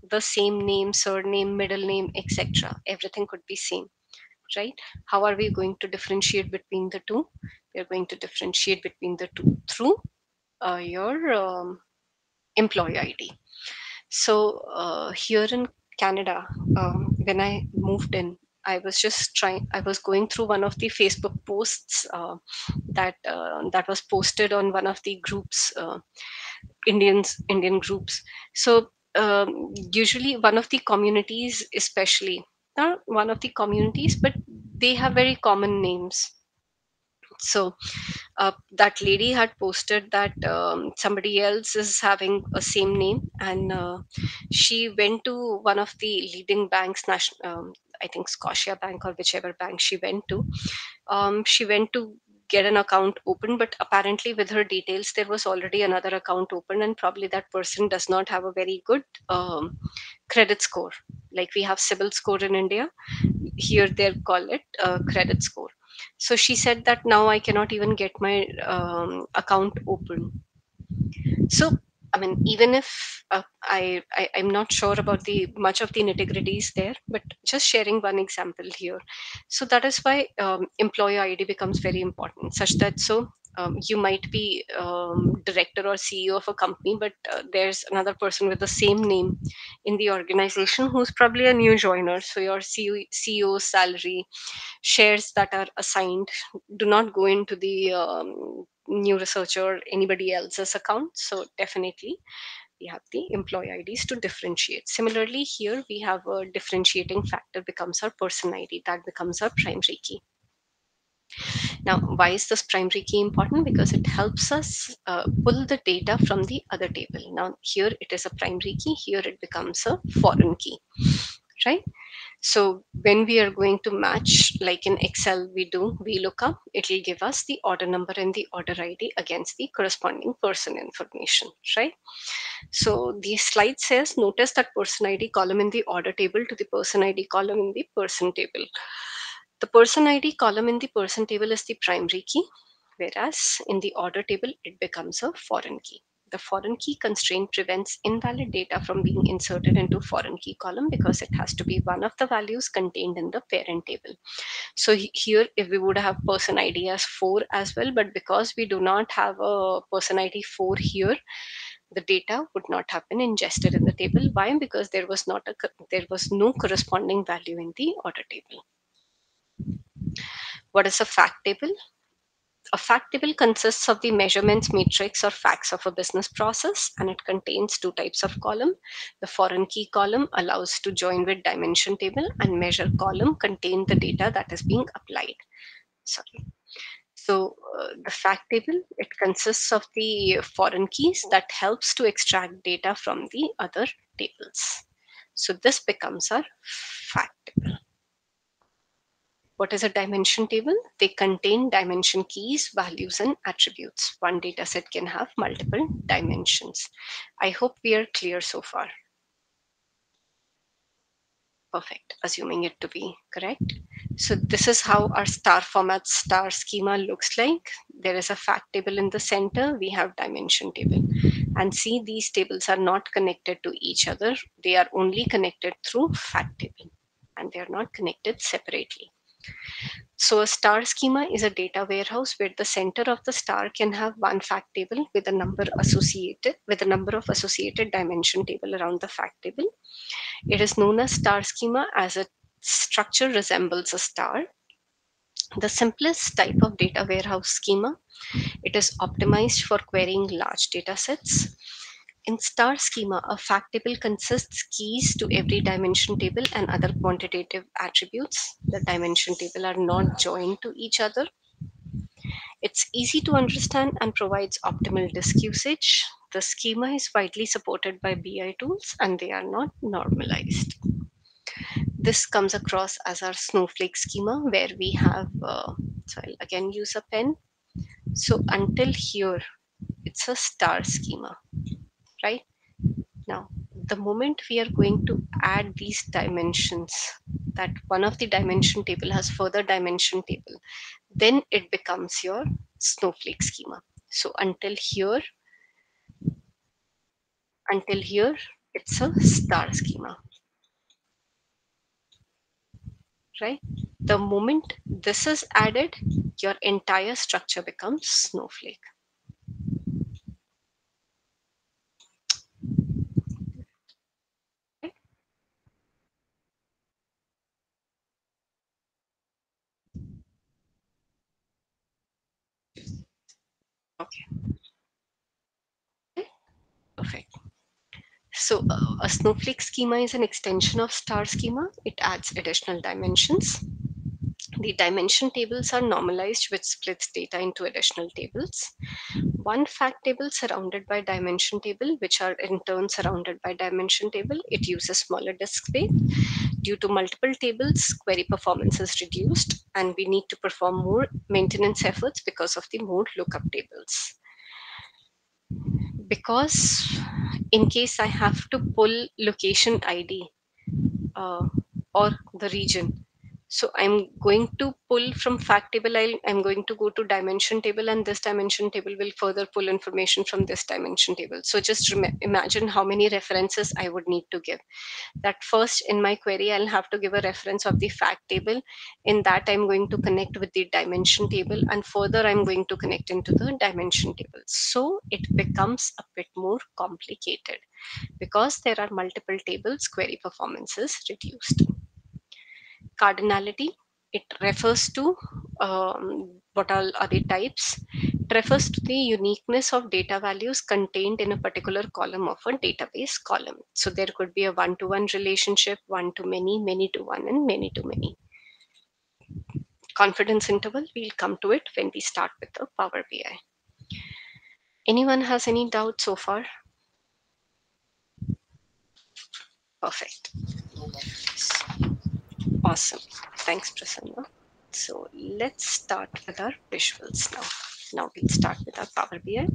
the same name, surname, middle name, etc. Everything could be same, right? How are we going to differentiate between the two? We're going to differentiate between the two through uh, your um, employee ID. So uh, here in Canada, um, when I moved in, I was just trying. I was going through one of the Facebook posts uh, that uh, that was posted on one of the groups, uh, Indians Indian groups. So um, usually one of the communities, especially not one of the communities, but they have very common names so uh, that lady had posted that um, somebody else is having a same name and uh, she went to one of the leading banks national um, i think scotia bank or whichever bank she went to. Um, she went to get an account open but apparently with her details there was already another account open and probably that person does not have a very good um, credit score. Like we have CIBIL score in india. Here they call it credit score. So she said that now i cannot even get my um, account open. So i mean even if uh, I, I i'm not sure about the much of the nitty gritties there but just sharing one example here. So that is why um, employer id becomes very important such that so um, you might be um, director or ceo of a company but uh, there's another person with the same name in the organization who's probably a new joiner. So your CEO, ceo salary shares that are assigned do not go into the um, new researcher or anybody else's account so definitely we have the employee IDs to differentiate. Similarly, here we have a differentiating factor becomes our person ID, that becomes our primary key. Now, why is this primary key important? Because it helps us uh, pull the data from the other table. Now, here it is a primary key, here it becomes a foreign key, right? So when we are going to match, like in Excel we do, vlookup, it will give us the order number and the order ID against the corresponding person information, right? So the slide says, notice that person ID column in the order table to the person ID column in the person table. The person ID column in the person table is the primary key, whereas in the order table, it becomes a foreign key. The foreign key constraint prevents invalid data from being inserted into foreign key column because it has to be one of the values contained in the parent table. So here, if we would have person ID as 4 as well, but because we do not have a person ID 4 here, the data would not have been ingested in the table. Why? Because there was not a there was no corresponding value in the order table. What is a fact table? A fact table consists of the measurements metrics or facts of a business process and it contains two types of column. The foreign key column allows to join with dimension table and measure column contain the data that is being applied. Sorry. So uh, the fact table, it consists of the foreign keys that helps to extract data from the other tables. So this becomes our fact table. What is a dimension table? They contain dimension keys, values, and attributes. One dataset can have multiple dimensions. I hope we are clear so far. Perfect, assuming it to be correct. So this is how our star format star schema looks like. There is a fact table in the center. We have dimension table. And see, these tables are not connected to each other. They are only connected through fact table and they are not connected separately. So a star schema is a data warehouse where the center of the star can have one fact table with a number associated with a number of associated dimension table around the fact table. It is known as star schema as a structure resembles a star. The simplest type of data warehouse schema. It is optimized for querying large data sets. In star schema, a fact table consists keys to every dimension table and other quantitative attributes. The dimension table are not joined to each other. It's easy to understand and provides optimal disk usage. The schema is widely supported by BI tools and they are not normalized. This comes across as our snowflake schema where we have, uh, so I'll again use a pen. So until here, it's a star schema right? Now, the moment we are going to add these dimensions, that one of the dimension table has further dimension table, then it becomes your snowflake schema. So until here, until here, it's a star schema. Right? The moment this is added, your entire structure becomes snowflake. Okay. Perfect. So uh, a snowflake schema is an extension of star schema. It adds additional dimensions. The dimension tables are normalized, which splits data into additional tables. One fact table surrounded by dimension table, which are in turn surrounded by dimension table. It uses smaller disk space. Due to multiple tables, query performance is reduced, and we need to perform more maintenance efforts because of the more lookup tables. Because in case I have to pull location ID uh, or the region, so I'm going to pull from fact table, i am going to go to dimension table and this dimension table will further pull information from this dimension table. So just imagine how many references I would need to give. That first in my query, I'll have to give a reference of the fact table. In that, I'm going to connect with the dimension table and further I'm going to connect into the dimension table. So it becomes a bit more complicated because there are multiple tables, query performance is reduced cardinality. It refers to um, what all are the types? It refers to the uniqueness of data values contained in a particular column of a database column. So there could be a one-to-one relationship one to many many to one and many to many confidence interval we'll come to it when we start with the power bi anyone has any doubt so far? Perfect Awesome. Thanks, Prasanna. So let's start with our visuals now. Now we'll start with our Power BI.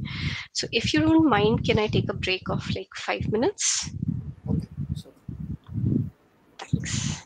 So if you don't mind, can I take a break of like five minutes? Okay, sure. Thanks.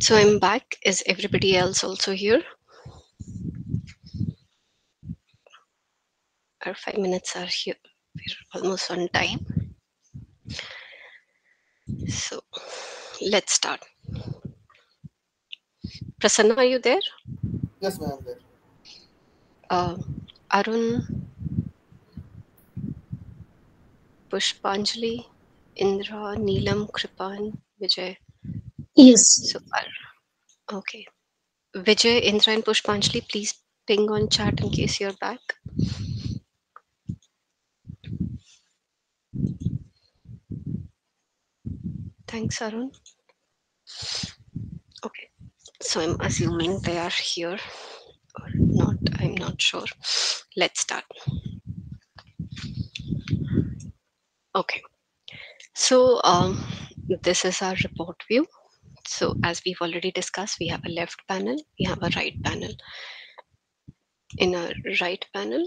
So I'm back. Is everybody else also here? Our five minutes are here. We're almost on time. So let's start. Prasanna, are you there? Yes, ma'am. There. Uh, Arun, Pushpanjali, Indra, Neelam, Kripan, Vijay. Yes. Far. Okay. Vijay, Indra, and Pushpanjali, please ping on chat in case you're back. Thanks, Arun. Okay. So I'm assuming they are here or not. I'm not sure. Let's start. Okay. So um, this is our report view. So as we've already discussed, we have a left panel, we have a right panel. In a right panel,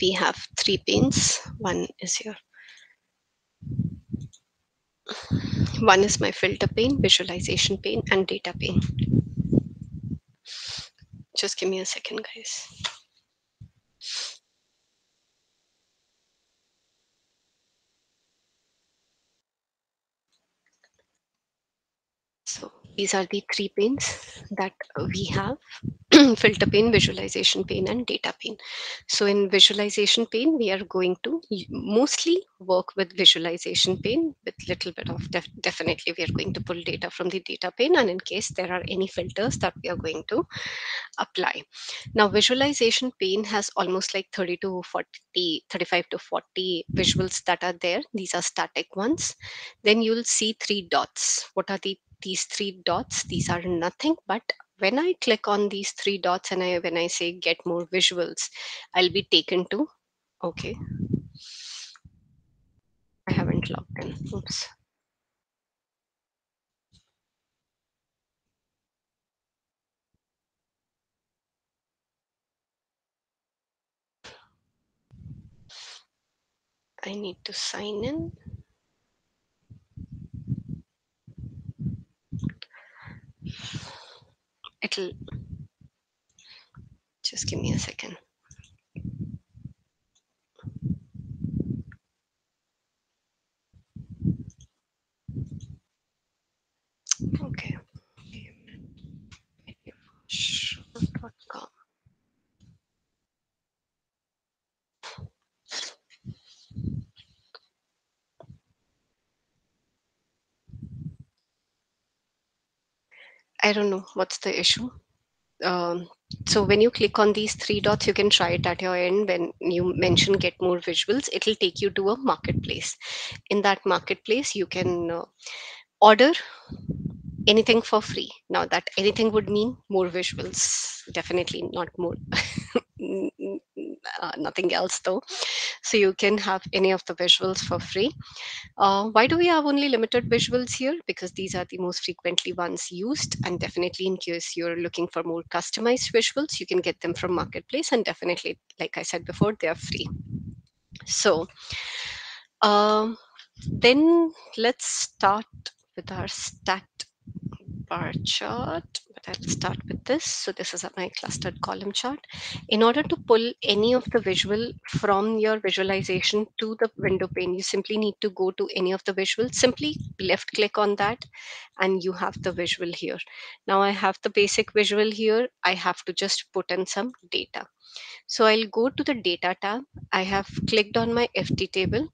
we have three panes. One is here. One is my filter pane, visualization pane, and data pane. Just give me a second, guys. So these are the three panes that we have filter pane, visualization pane, and data pane. So in visualization pane, we are going to mostly work with visualization pane with little bit of def definitely we are going to pull data from the data pane and in case there are any filters that we are going to apply. Now visualization pane has almost like 30 to 40, 35 to 40 visuals that are there. These are static ones. Then you'll see three dots. What are the these three dots? These are nothing but when I click on these three dots and I when I say get more visuals, I'll be taken to okay. I haven't logged in. Oops. I need to sign in. It'll just give me a second. Okay. com. I don't know what's the issue. Um, so when you click on these three dots, you can try it at your end. When you mention get more visuals, it'll take you to a marketplace. In that marketplace, you can uh, order anything for free. Now that anything would mean more visuals, definitely not more, uh, nothing else though. So you can have any of the visuals for free. Uh, why do we have only limited visuals here? Because these are the most frequently ones used and definitely in case you're looking for more customized visuals, you can get them from Marketplace and definitely, like I said before, they are free. So um, then let's start with our stacked bar chart, I'll start with this. So this is my clustered column chart. In order to pull any of the visual from your visualization to the window pane, you simply need to go to any of the visuals, simply left click on that and you have the visual here. Now I have the basic visual here. I have to just put in some data. So I'll go to the data tab. I have clicked on my FT table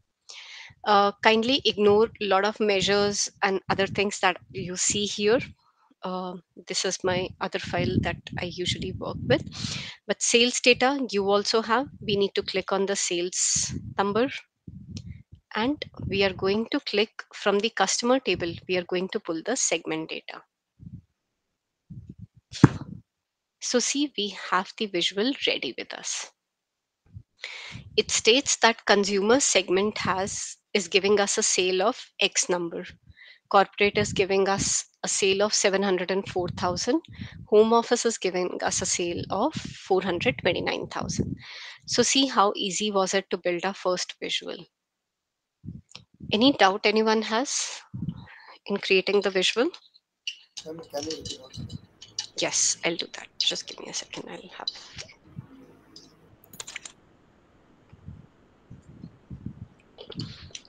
uh, kindly ignore a lot of measures and other things that you see here. Uh, this is my other file that I usually work with. But sales data you also have. We need to click on the sales number. And we are going to click from the customer table. We are going to pull the segment data. So see, we have the visual ready with us. It states that consumer segment has is giving us a sale of X number. Corporate is giving us a sale of 704,000. Home office is giving us a sale of 429,000. So see how easy was it to build our first visual. Any doubt anyone has in creating the visual? Yes, I'll do that. Just give me a second. I'll have.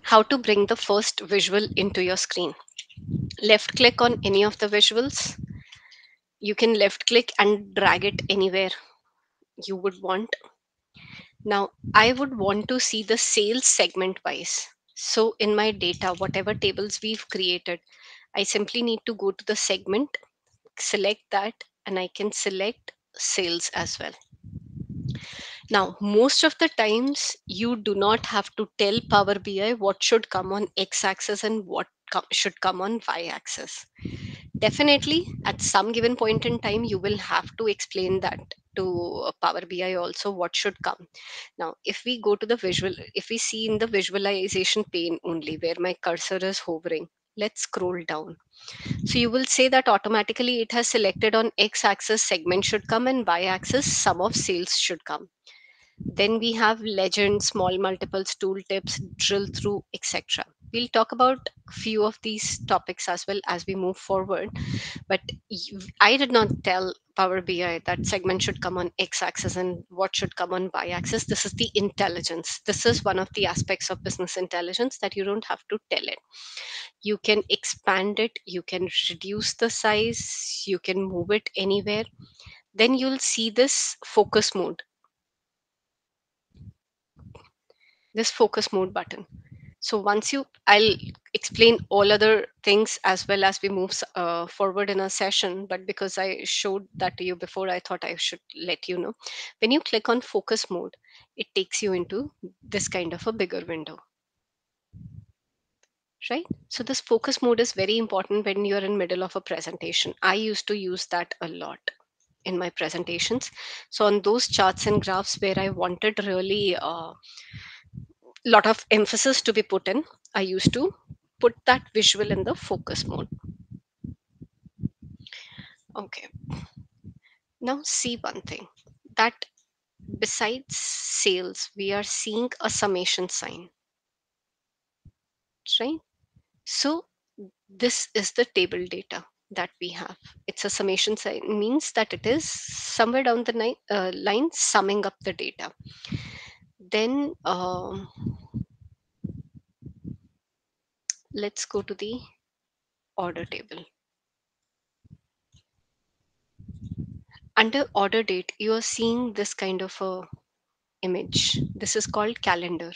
How to bring the first visual into your screen. Left click on any of the visuals. You can left click and drag it anywhere you would want. Now, I would want to see the sales segment wise. So, in my data, whatever tables we've created, I simply need to go to the segment, select that, and I can select sales as well. Now, most of the times you do not have to tell Power BI what should come on X axis and what com- should come on Y axis. Definitely, at some given point in time, you will have to explain that to uh, Power BI also what should come. Now, if we go to the visual, if we see in the visualization pane only where my cursor is hovering, let's scroll down. So you will say that automatically it has selected on X axis segment should come and Y axis sum of sales should come. Then we have legend, small multiples, tooltips, drill through, etc. We'll talk about a few of these topics as well as we move forward. But I did not tell Power BI that segment should come on X axis and what should come on Y axis. This is the intelligence. This is one of the aspects of business intelligence that you don't have to tell it. You can expand it, you can reduce the size, you can move it anywhere. Then you'll see this focus mode this focus mode button. So once you, I'll explain all other things as well as we move uh, forward in a session. But because I showed that to you before, I thought I should let you know. When you click on focus mode, it takes you into this kind of a bigger window. Right. So this focus mode is very important when you're in middle of a presentation. I used to use that a lot in my presentations. So on those charts and graphs where I wanted really uh, lot of emphasis to be put in, I used to put that visual in the focus mode. Okay. Now see one thing that besides sales, we are seeing a summation sign, right? So this is the table data that we have. It's a summation sign means that it is somewhere down the ni- uh, line summing up the data. Then um, let's go to the order table. Under order date, you are seeing this kind of a image. This is called calendar.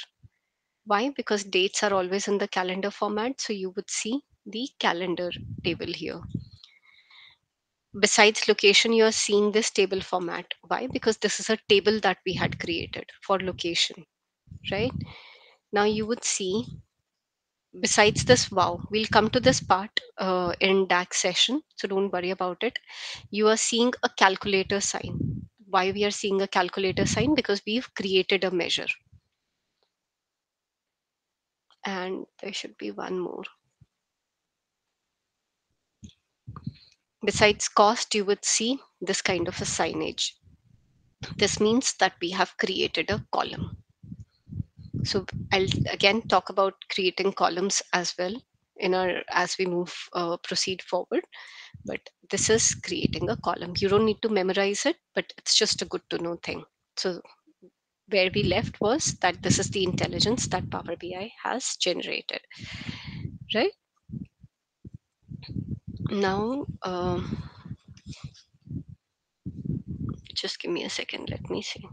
Why? Because dates are always in the calendar format. So you would see the calendar table here. Besides location, you are seeing this table format. Why? Because this is a table that we had created for location, right? Now you would see, besides this, wow, we'll come to this part uh, in DAX session. So don't worry about it. You are seeing a calculator sign. Why we are seeing a calculator sign? Because we've created a measure. And there should be one more. Besides cost, you would see this kind of a signage. This means that we have created a column. So I'll again talk about creating columns as well in our as we move uh, proceed forward. But this is creating a column. You don't need to memorize it, but it's just a good to know thing. So where we left was that this is the intelligence that Power BI has generated, right? Now, um, just give me a second. Let me see.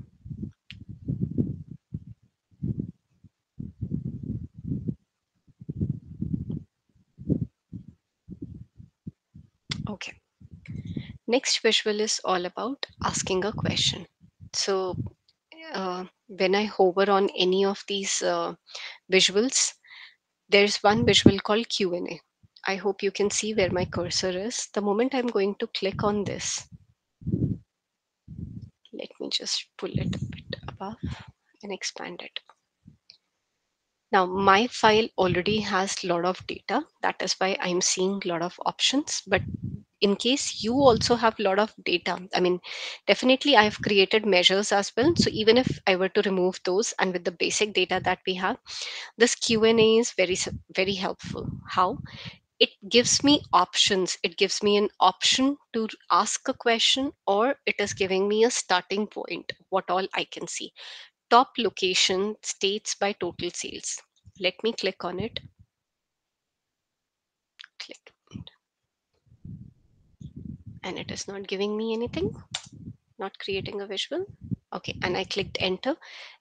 Okay. Next visual is all about asking a question. So uh, when I hover on any of these uh, visuals, there's one visual called Q&A. I hope you can see where my cursor is. The moment I'm going to click on this, let me just pull it a bit above and expand it. Now my file already has a lot of data. That is why I'm seeing a lot of options. But in case you also have a lot of data, I mean, definitely I've created measures as well. So even if I were to remove those and with the basic data that we have, this Q&A is very, very helpful. How? It gives me options. It gives me an option to ask a question, or it is giving me a starting point, what all I can see. Top location states by total sales. Let me click on it. Click. And it is not giving me anything, not creating a visual. Okay, and I clicked enter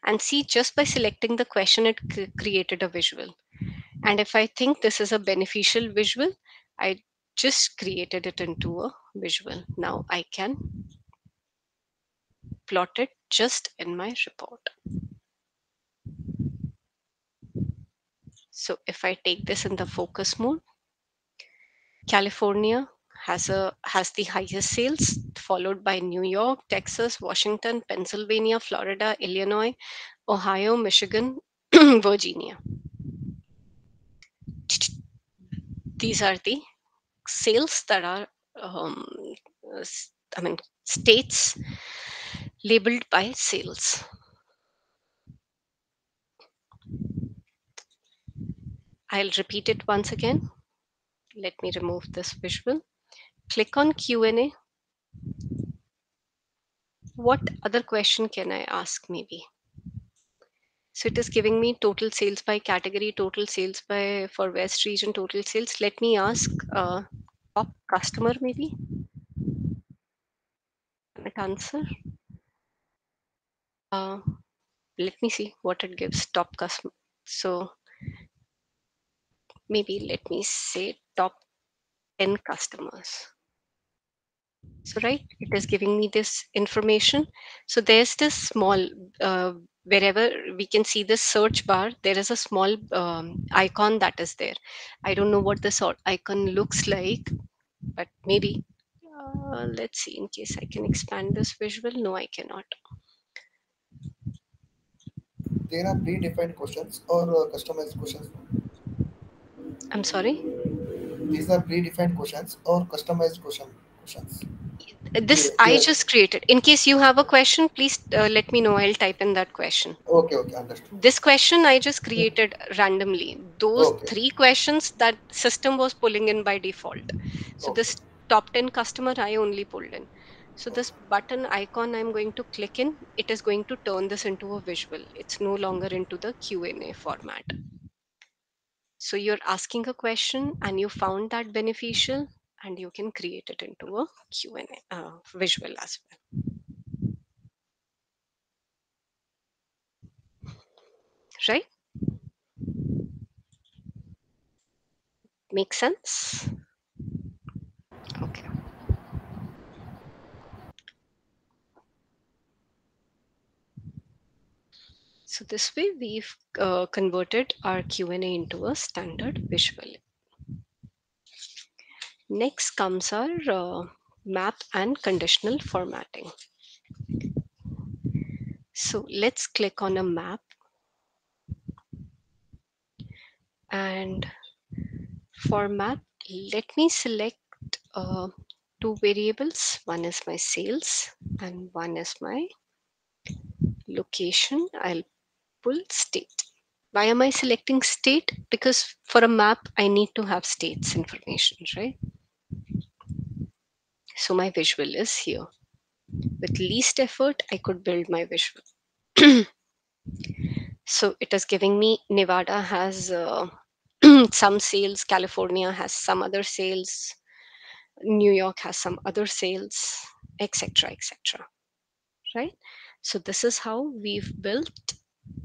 and see just by selecting the question, it created a visual. And if I think this is a beneficial visual, I just created it into a visual. Now I can plot it just in my report. So if I take this in the focus mode, California has a has the highest sales, followed by New York, Texas, Washington, Pennsylvania, Florida, Illinois, Ohio, Michigan, Virginia. These are the sales that are, um, I mean, states labeled by sales. I'll repeat it once again. Let me remove this visual. Click on Q&A. What other question can I ask maybe? So it is giving me total sales by category, total sales by for West region, total sales. Let me ask uh, top customer maybe. Can answer? Uh, let me see what it gives top customer. So maybe let me say top 10 customers. So right, it is giving me this information. So there's this small, uh, wherever we can see this search bar, there is a small um, icon that is there. I don't know what this icon looks like, but maybe. Uh, let's see in case I can expand this visual. No, I cannot. There are predefined questions or uh, customized questions. I'm sorry? These are predefined questions or customized question, questions this I just created. In case you have a question, please uh, let me know. I'll type in that question. Okay, okay, understood. This question I just created randomly. Those okay. three questions that system was pulling in by default. So okay. this top 10 customer I only pulled in. So this button icon I'm going to click in, it is going to turn this into a visual. It's no longer into the Q&A format. So you're asking a question and you found that beneficial and you can create it into a Q&A uh, visual as well. Right? Make sense? Okay. So this way we've uh, converted our Q&A into a standard visual. Next comes our uh, map and conditional formatting. So let's click on a map and for map, let me select uh, two variables. One is my sales and one is my location. I'll pull state. Why am I selecting state? Because for a map, I need to have states information, right? So my visual is here. With least effort, I could build my visual. so it is giving me Nevada has uh, some sales, California has some other sales, New York has some other sales, etc., etc. Right? So this is how we've built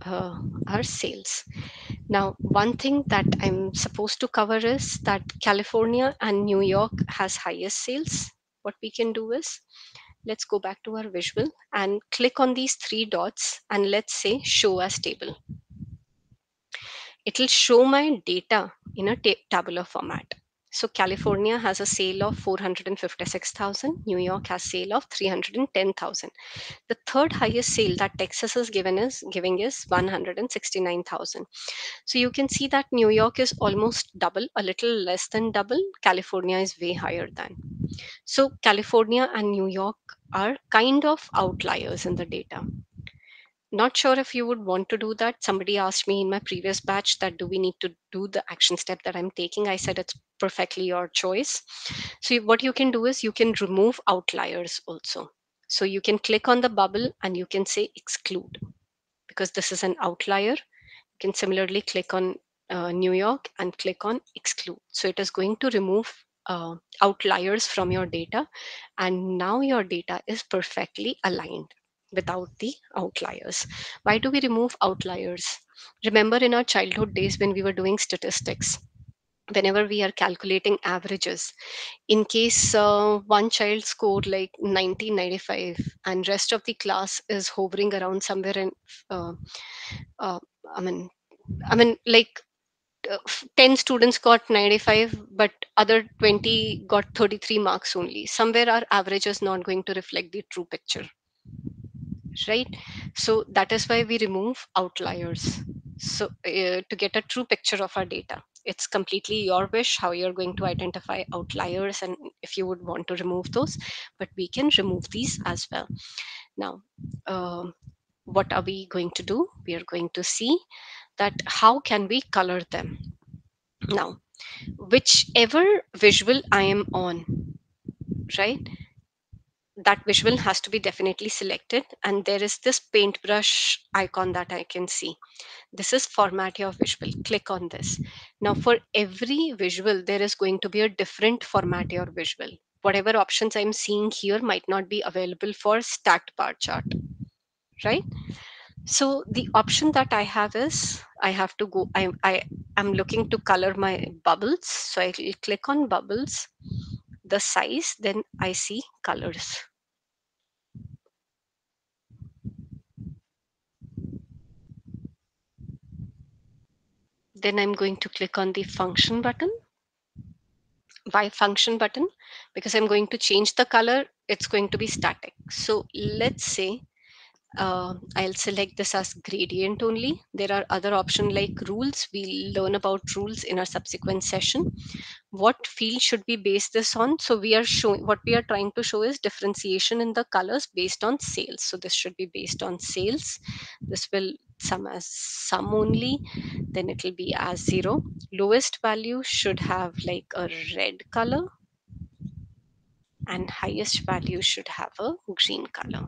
uh, our sales. Now, one thing that I'm supposed to cover is that California and New York has highest sales what we can do is let's go back to our visual and click on these three dots and let's say show as table. It'll show my data in a tabular format. So California has a sale of 456,000. New York has sale of 310,000. The third highest sale that Texas is given is giving is 169,000. So you can see that New York is almost double, a little less than double. California is way higher than. So California and New York are kind of outliers in the data. Not sure if you would want to do that. Somebody asked me in my previous batch that do we need to do the action step that i'm taking? I said it's perfectly your choice. So what you can do is you can remove outliers also. So you can click on the bubble and you can say exclude because this is an outlier. You can similarly click on uh, new york and click on exclude. So it is going to remove uh, outliers from your data and now your data is perfectly aligned without the outliers. Why do we remove outliers? Remember in our childhood days when we were doing statistics, whenever we are calculating averages, in case uh, one child scored like 1995 and rest of the class is hovering around somewhere in, uh, uh, I mean, I mean, like uh, 10 students got 95 but other 20 got 33 marks only somewhere our average is not going to reflect the true picture right? So that is why we remove outliers. So uh, to get a true picture of our data it's completely your wish how you're going to identify outliers and if you would want to remove those but we can remove these as well. Now um, what are we going to do? We are going to see that how can we color them? Now whichever visual i am on right that visual has to be definitely selected and there is this paintbrush icon that I can see. This is format your visual. Click on this. Now for every visual, there is going to be a different format your visual. Whatever options I'm seeing here might not be available for stacked bar chart, right? So the option that I have is I have to go, I, I am looking to color my bubbles. So I click on bubbles, the size, then I see colors. Then I'm going to click on the function button. Why function button? Because I'm going to change the color, it's going to be static. So let's say uh, I'll select this as gradient only. There are other options like rules. We'll learn about rules in our subsequent session. What field should we base this on? So we are showing what we are trying to show is differentiation in the colors based on sales. So this should be based on sales. This will sum uh, as sum only. Then it will be as zero. Lowest value should have like a red color and highest value should have a green color.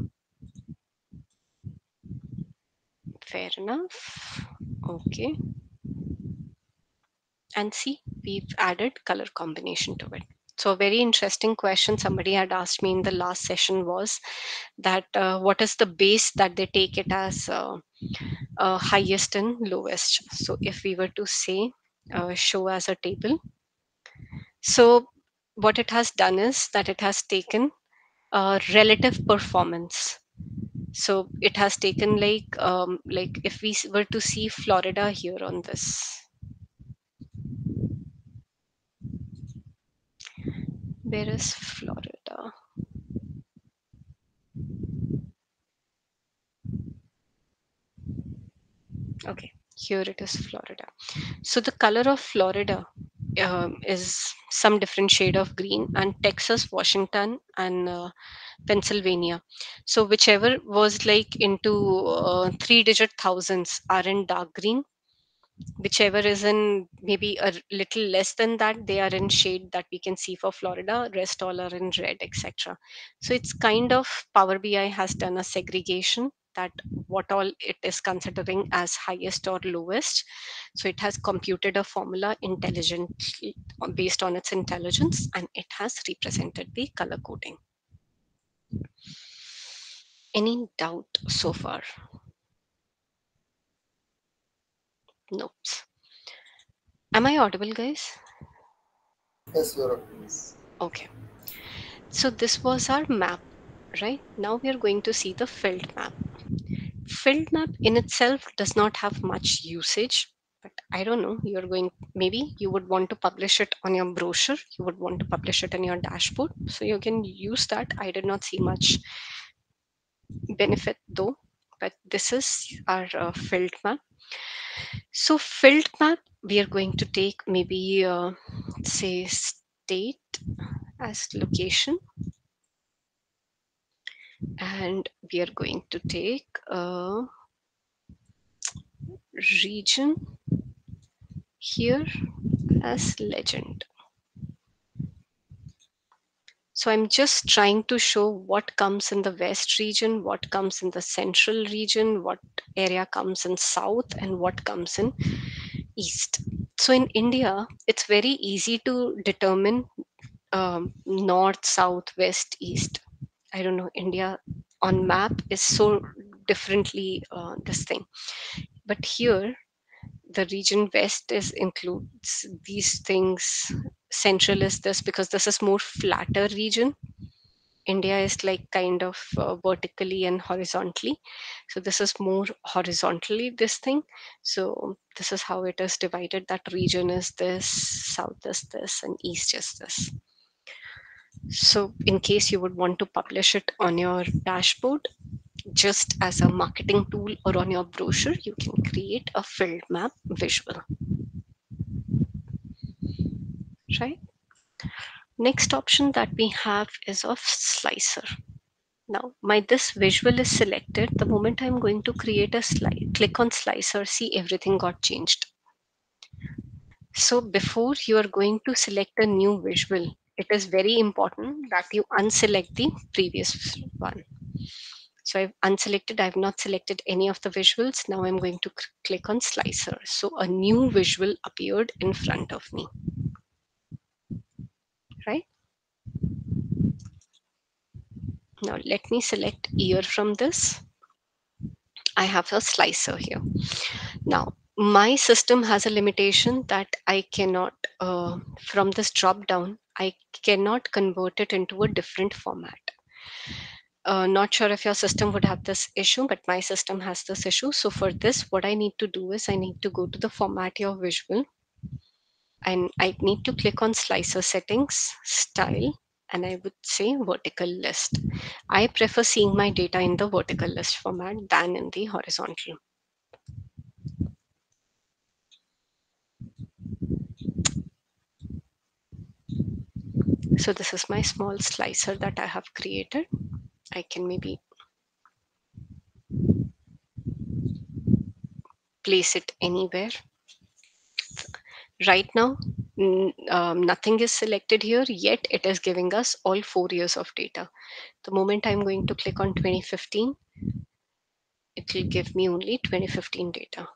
Fair enough. Okay. And see, we've added color combination to it. So a very interesting question somebody had asked me in the last session was that uh, what is the base that they take it as uh, uh, highest and lowest. So if we were to say uh, show as a table, so what it has done is that it has taken uh, relative performance so it has taken like um, like if we were to see florida here on this where is florida. Okay here it is florida. So the color of florida um, is some different shade of green and texas washington and uh, pennsylvania. So whichever was like into uh, three digit thousands are in dark green whichever is in maybe a little less than that they are in shade that we can see for florida rest all are in red etc so it's kind of power bi has done a segregation that what all it is considering as highest or lowest. So it has computed a formula intelligently based on its intelligence and it has represented the color coding. Any doubt so far nope am i audible guys? Yes, you're okay. So this was our map right? Now we are going to see the filled map. Filled map in itself does not have much usage but i don't know. You're going maybe you would want to publish it on your brochure. You would want to publish it in your dashboard. So you can use that. I did not see much benefit though but this is our uh, filled map so filled map we are going to take maybe uh, say state as location and we are going to take uh, region here as legend. So I'm just trying to show what comes in the west region, what comes in the central region, what area comes in south, and what comes in east. So in India, it's very easy to determine um, north, south, west, east. I don't know, India on map is so differently uh, this thing. But here, the region west is includes these things central is this because this is more flatter region. India is like kind of uh, vertically and horizontally. So this is more horizontally this thing. So this is how it is divided. That region is this south is this and east is this. So in case you would want to publish it on your dashboard just as a marketing tool or on your brochure you can create a filled map visual right? Next option that we have is of slicer. Now, my this visual is selected. The moment I'm going to create a slide, click on slicer, see everything got changed. So before you are going to select a new visual, it is very important that you unselect the previous one. So I've unselected, I've not selected any of the visuals. Now I'm going to click on slicer. So a new visual appeared in front of me. Right? Now let me select ear from this. I have a slicer here. Now my system has a limitation that I cannot, uh, from this drop down, I cannot convert it into a different format. Uh, not sure if your system would have this issue, but my system has this issue. So for this, what I need to do is I need to go to the format your visual and I need to click on slicer settings, style, and I would say vertical list. I prefer seeing my data in the vertical list format than in the horizontal. So this is my small slicer that I have created. I can maybe place it anywhere right now um, nothing is selected here yet it is giving us all four years of data. The moment i'm going to click on 2015 it will give me only 2015 data.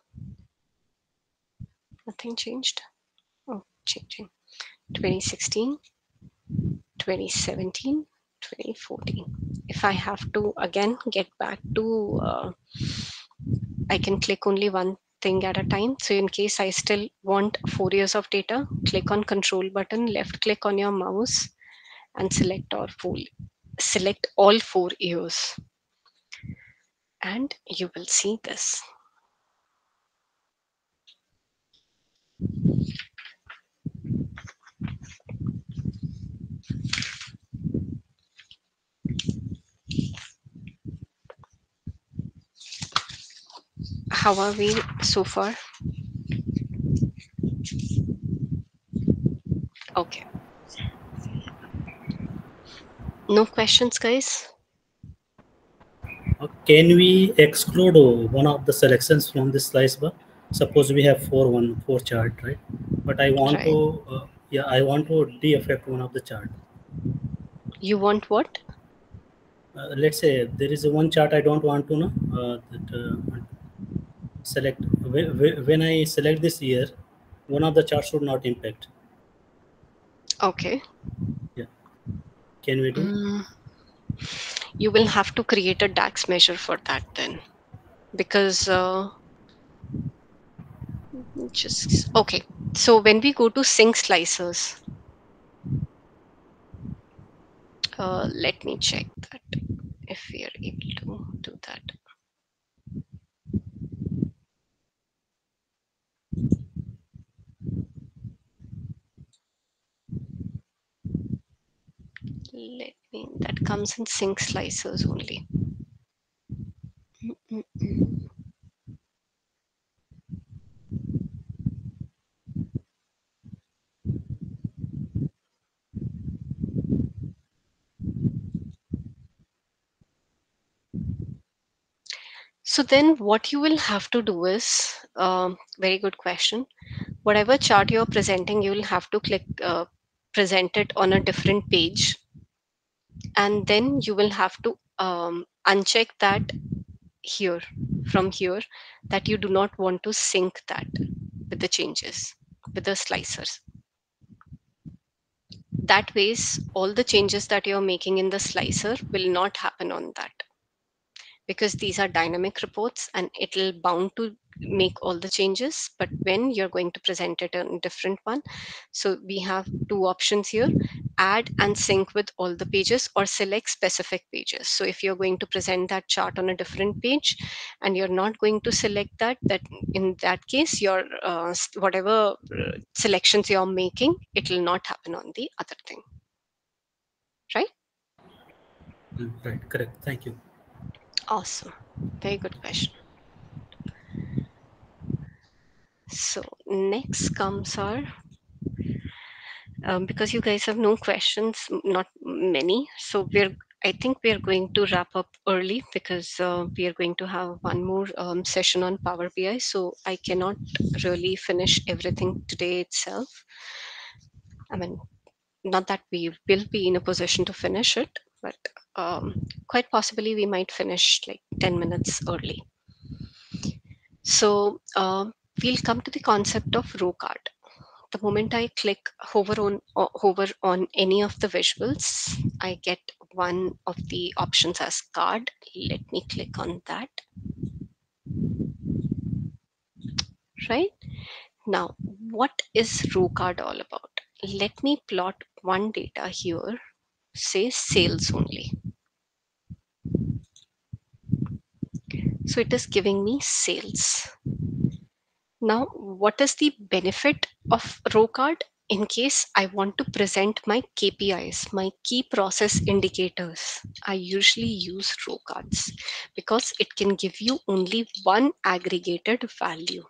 Nothing changed? Oh changing. 2016 2017 2014 if i have to again get back to uh, i can click only one thing at a time. So in case I still want four years of data, click on control button, left click on your mouse and select all four, select all four years. And you will see this. How are we so far? Okay. No questions, guys? Uh, can we exclude one of the selections from this slice bar? Suppose we have four one four chart, right? But I want right. to, uh, yeah, I want to de-affect one of the chart. You want what? Uh, let's say there is a one chart I don't want to know uh, that uh, select when I select this year, one of the charts should not impact. Okay. Yeah. Can we do? Mm, you will have to create a DAX measure for that then, because uh, just okay. So when we go to sync slicers, uh, let me check that if we are able to do that. Let me that comes in sync slicers only So then what you will have to do is, um, very good question. Whatever chart you're presenting, you will have to click uh, present it on a different page. And then you will have to um, uncheck that here, from here, that you do not want to sync that with the changes, with the slicers. That ways, all the changes that you're making in the slicer will not happen on that because these are dynamic reports and it'll bound to make all the changes but when you're going to present it in a different one so we have two options here add and sync with all the pages or select specific pages so if you're going to present that chart on a different page and you're not going to select that that in that case your uh, whatever uh, selections you're making it will not happen on the other thing right Mm, Right, correct. Thank you. Awesome. Very good question. So next comes our, um, because you guys have no questions, not many. So we're, I think we're going to wrap up early because uh, we are going to have one more um, session on Power BI. So I cannot really finish everything today itself. I mean, not that we will be in a position to finish it, but um, quite possibly we might finish like 10 minutes early. So uh, we'll come to the concept of row card. The moment I click hover on or hover on any of the visuals, I get one of the options as card. Let me click on that. Right now, what is row card all about? Let me plot one data here, say sales only. So it is giving me sales. Now, what is the benefit of row card? In case I want to present my KPIs, my key process indicators, I usually use row cards because it can give you only one aggregated value.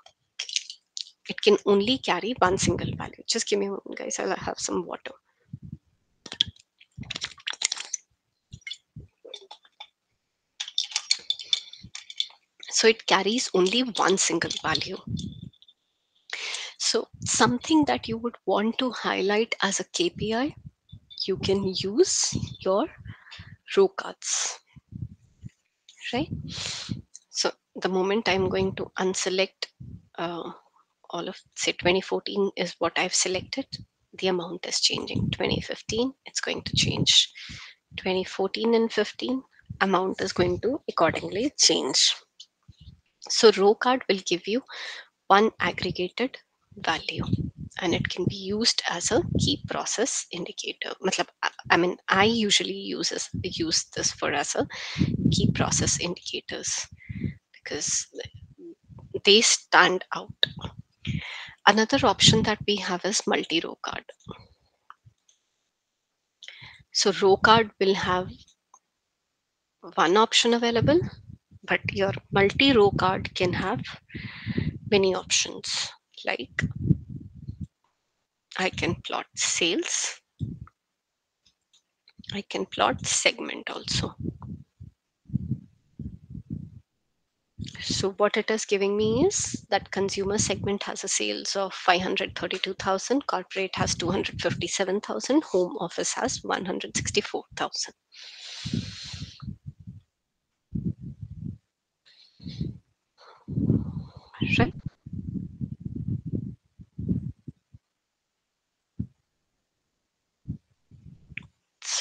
It can only carry one single value. Just give me moment, guys. I'll have some water. So it carries only one single value. So something that you would want to highlight as a KPI, you can use your row cards, right? So the moment I'm going to unselect uh, all of, say 2014 is what I've selected, the amount is changing. 2015, it's going to change. 2014 and 15, amount is going to accordingly change. So row card will give you one aggregated value and it can be used as a key process indicator. I- mean, I usually use, this- use this for as a key process indicators because they stand out. Another option that we have is multi-row card. So row card will have one option available, but your multi-row card can have many options like I can plot sales. I can plot segment also. So what it is giving me is that consumer segment has a sales of 532,000, corporate has 257,000, home office has 164,000. Right.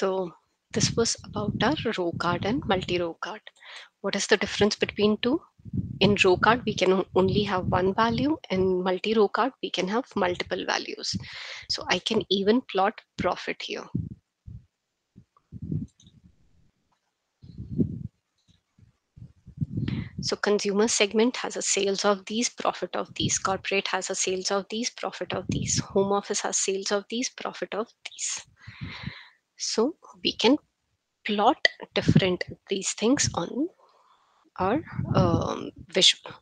So this was about our row card and multi-row card. What is the difference between two? In row card, we can only have one value. In multi-row card, we can have multiple values. So I can even plot profit here. So consumer segment has a sales of these, profit of these. Corporate has a sales of these, profit of these. Home office has sales of these, profit of these. So we can plot different these things on our um, visual.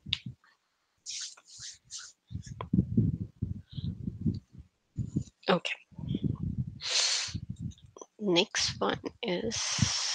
Okay. Next one is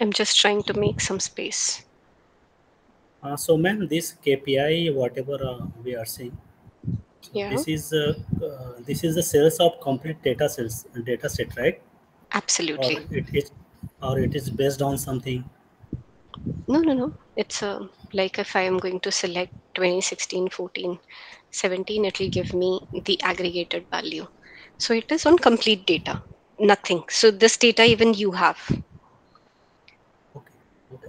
I'm just trying to make some space. Uh, so, ma'am, this KPI, whatever uh, we are seeing, Yeah, this is uh, uh, this is the sales of complete data sales data set, right? Or absolutely. it is, or it is based on something. No, no, no. It's uh, like if I am going to select 2016, 14, 17, it will give me the aggregated value. So it is on complete data, nothing. So this data even you have.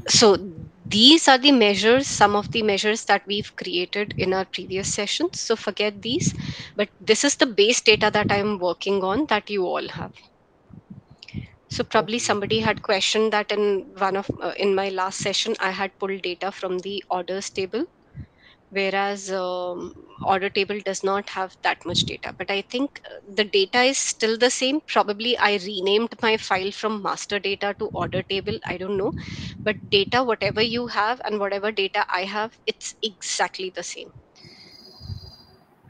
So these are the measures, some of the measures that we've created in our previous sessions. So forget these, but this is the base data that I'm working on that you all have. So probably somebody had questioned that in one of uh, in my last session I had pulled data from the orders table, whereas um, order table does not have that much data. But I think uh, the data is still the same. Probably I renamed my file from master data to order table. I don't know, but data whatever you have and whatever data I have, it's exactly the same.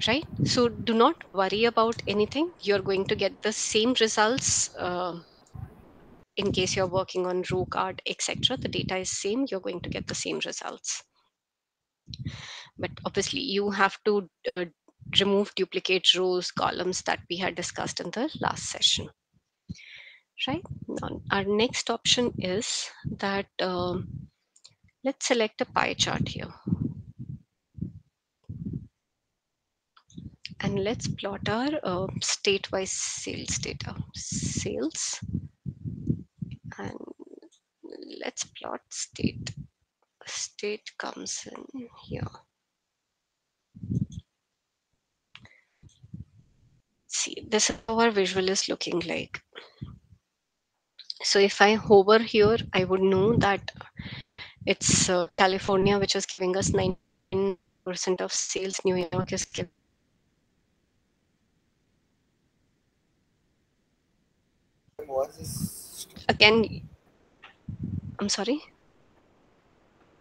Right. So do not worry about anything. You're going to get the same results. um in case you're working on row card etc the data is same you're going to get the same results but obviously you have to uh, remove duplicate rows columns that we had discussed in the last session. Right? Now our next option is that um, let's select a pie chart here. And let's plot our uh, state-wise sales data. Sales. And let's plot state state comes in here see this is how our visual is looking like. So if i hover here i would know that it's uh, california which is giving us 19% of sales. New york is giving again i'm sorry?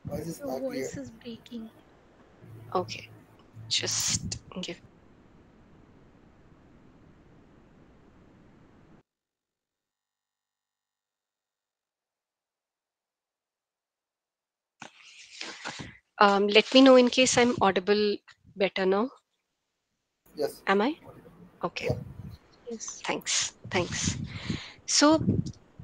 Why is this Your voice is breaking. okay just give um, let me know in case i'm audible better now. Yes. am i? Okay. Yeah. Yes. thanks. Thanks. So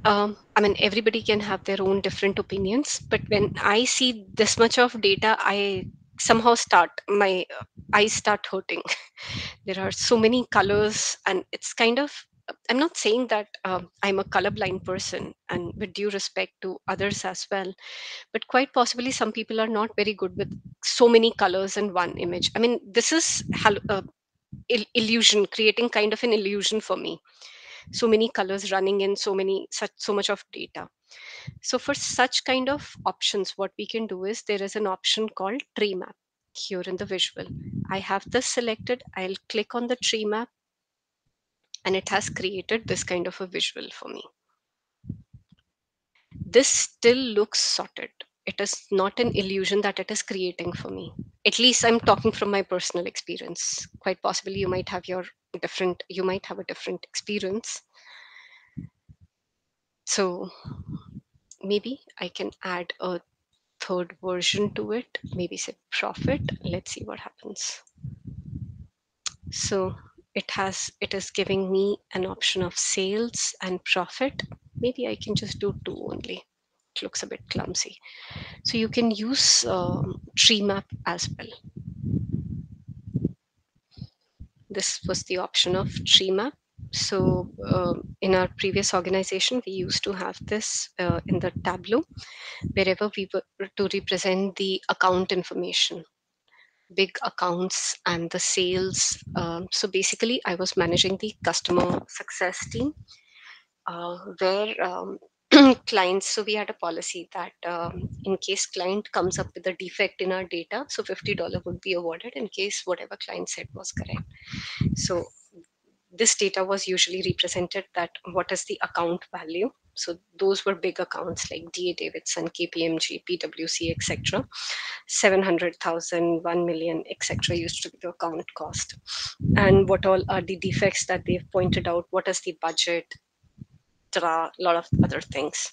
um, i mean everybody can have their own different opinions but when i see this much of data i somehow start my eyes start hurting. There are so many colors and it's kind of i'm not saying that um, i'm a colorblind person and with due respect to others as well but quite possibly some people are not very good with so many colors in one image. I mean this is uh, il- illusion creating kind of an illusion for me. So many colors running in so many such so much of data. So for such kind of options what we can do is there is an option called tree map here in the visual. I have this selected. I'll click on the tree map and it has created this kind of a visual for me. This still looks sorted. It is not an illusion that it is creating for me. At least i'm talking from my personal experience. Quite possibly you might have your different you might have a different experience. So maybe i can add a third version to it. Maybe say profit. Let's see what happens. So it has it is giving me an option of sales and profit. Maybe i can just do two only. It looks a bit clumsy. So you can use um, tree map as well. This was the option of tree map so uh, in our previous organization we used to have this uh, in the tableau wherever we were to represent the account information big accounts and the sales um, so basically i was managing the customer success team uh, where um, clients so we had a policy that um, in case client comes up with a defect in our data so $50 would be awarded in case whatever client said was correct. So this data was usually represented that what is the account value so those were big accounts like da davidson kpmg pwc etc 700000 1 million etc used to be the account cost and what all are the defects that they've pointed out what is the budget There are a lot of other things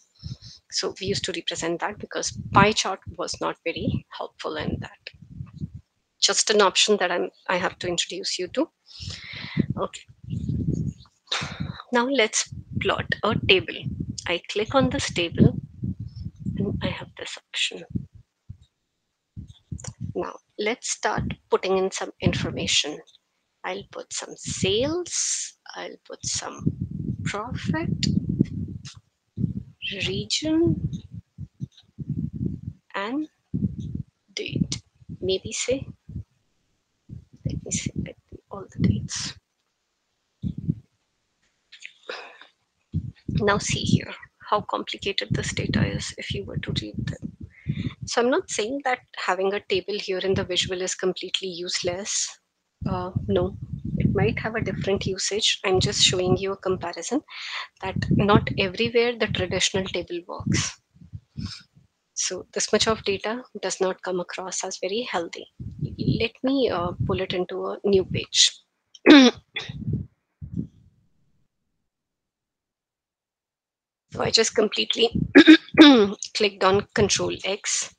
So we used to represent that because pie chart was not very helpful in that. Just an option that I'm I have to introduce you to. Okay. Now let's plot a table. I click on this table and I have this option. Now let's start putting in some information. I'll put some sales, I'll put some profit, region, and date. Maybe say, let me see all the dates. Now see here how complicated this data is if you were to read them. So I'm not saying that having a table here in the visual is completely useless. Uh, no, it might have a different usage. I'm just showing you a comparison that not everywhere the traditional table works. So this much of data does not come across as very healthy. Let me uh, pull it into a new page. So I just completely clicked on Control X,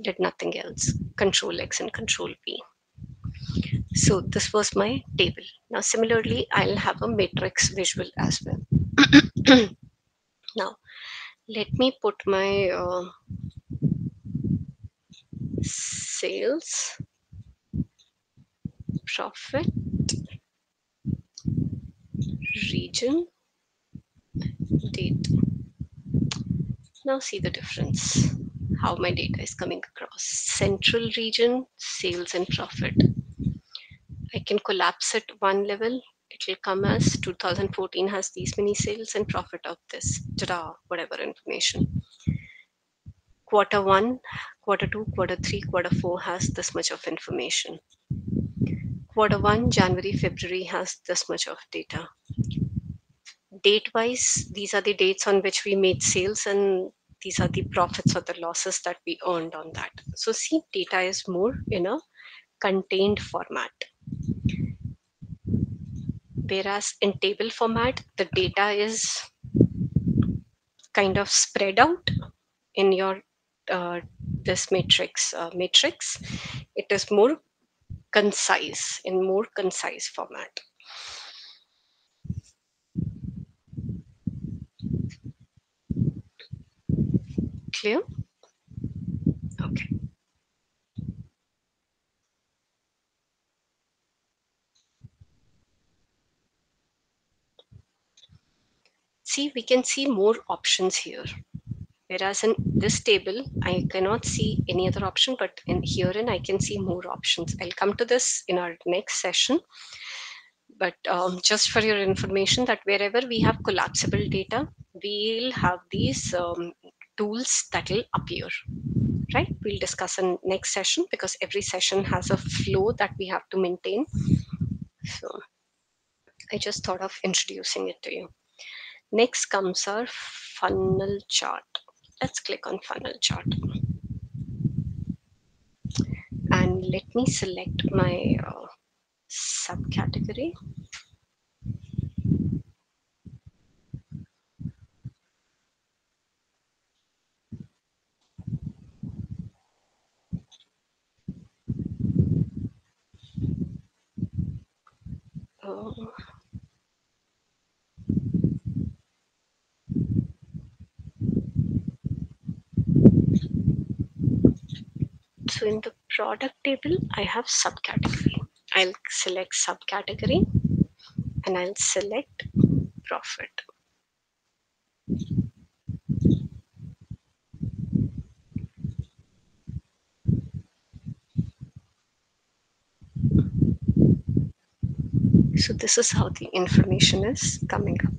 did nothing else. Control X and Control V. So this was my table. Now similarly, I'll have a matrix visual as well. now, let me put my uh, sales, profit, region, date. Now see the difference, how my data is coming across. Central region, sales and profit. I can collapse it one level. It will come as 2014 has these many sales and profit of this, ta whatever information. Quarter one, quarter two, quarter three, quarter four has this much of information. Quarter one, January, February has this much of data date wise these are the dates on which we made sales and these are the profits or the losses that we earned on that. So see data is more in a contained format. Whereas in table format the data is kind of spread out in your uh, this matrix uh, matrix. It is more concise in more concise format clear okay. See we can see more options here. Whereas in this table i cannot see any other option but in herein i can see more options. I'll come to this in our next session. But um, just for your information that wherever we have collapsible data we'll have these um, tools that will appear right? We'll discuss in next session because every session has a flow that we have to maintain. So i just thought of introducing it to you. Next comes our funnel chart. Let's click on funnel chart. And let me select my uh, subcategory uh, so in the product table i have subcategory. I'll select subcategory and i'll select profit so this is how the information is coming up.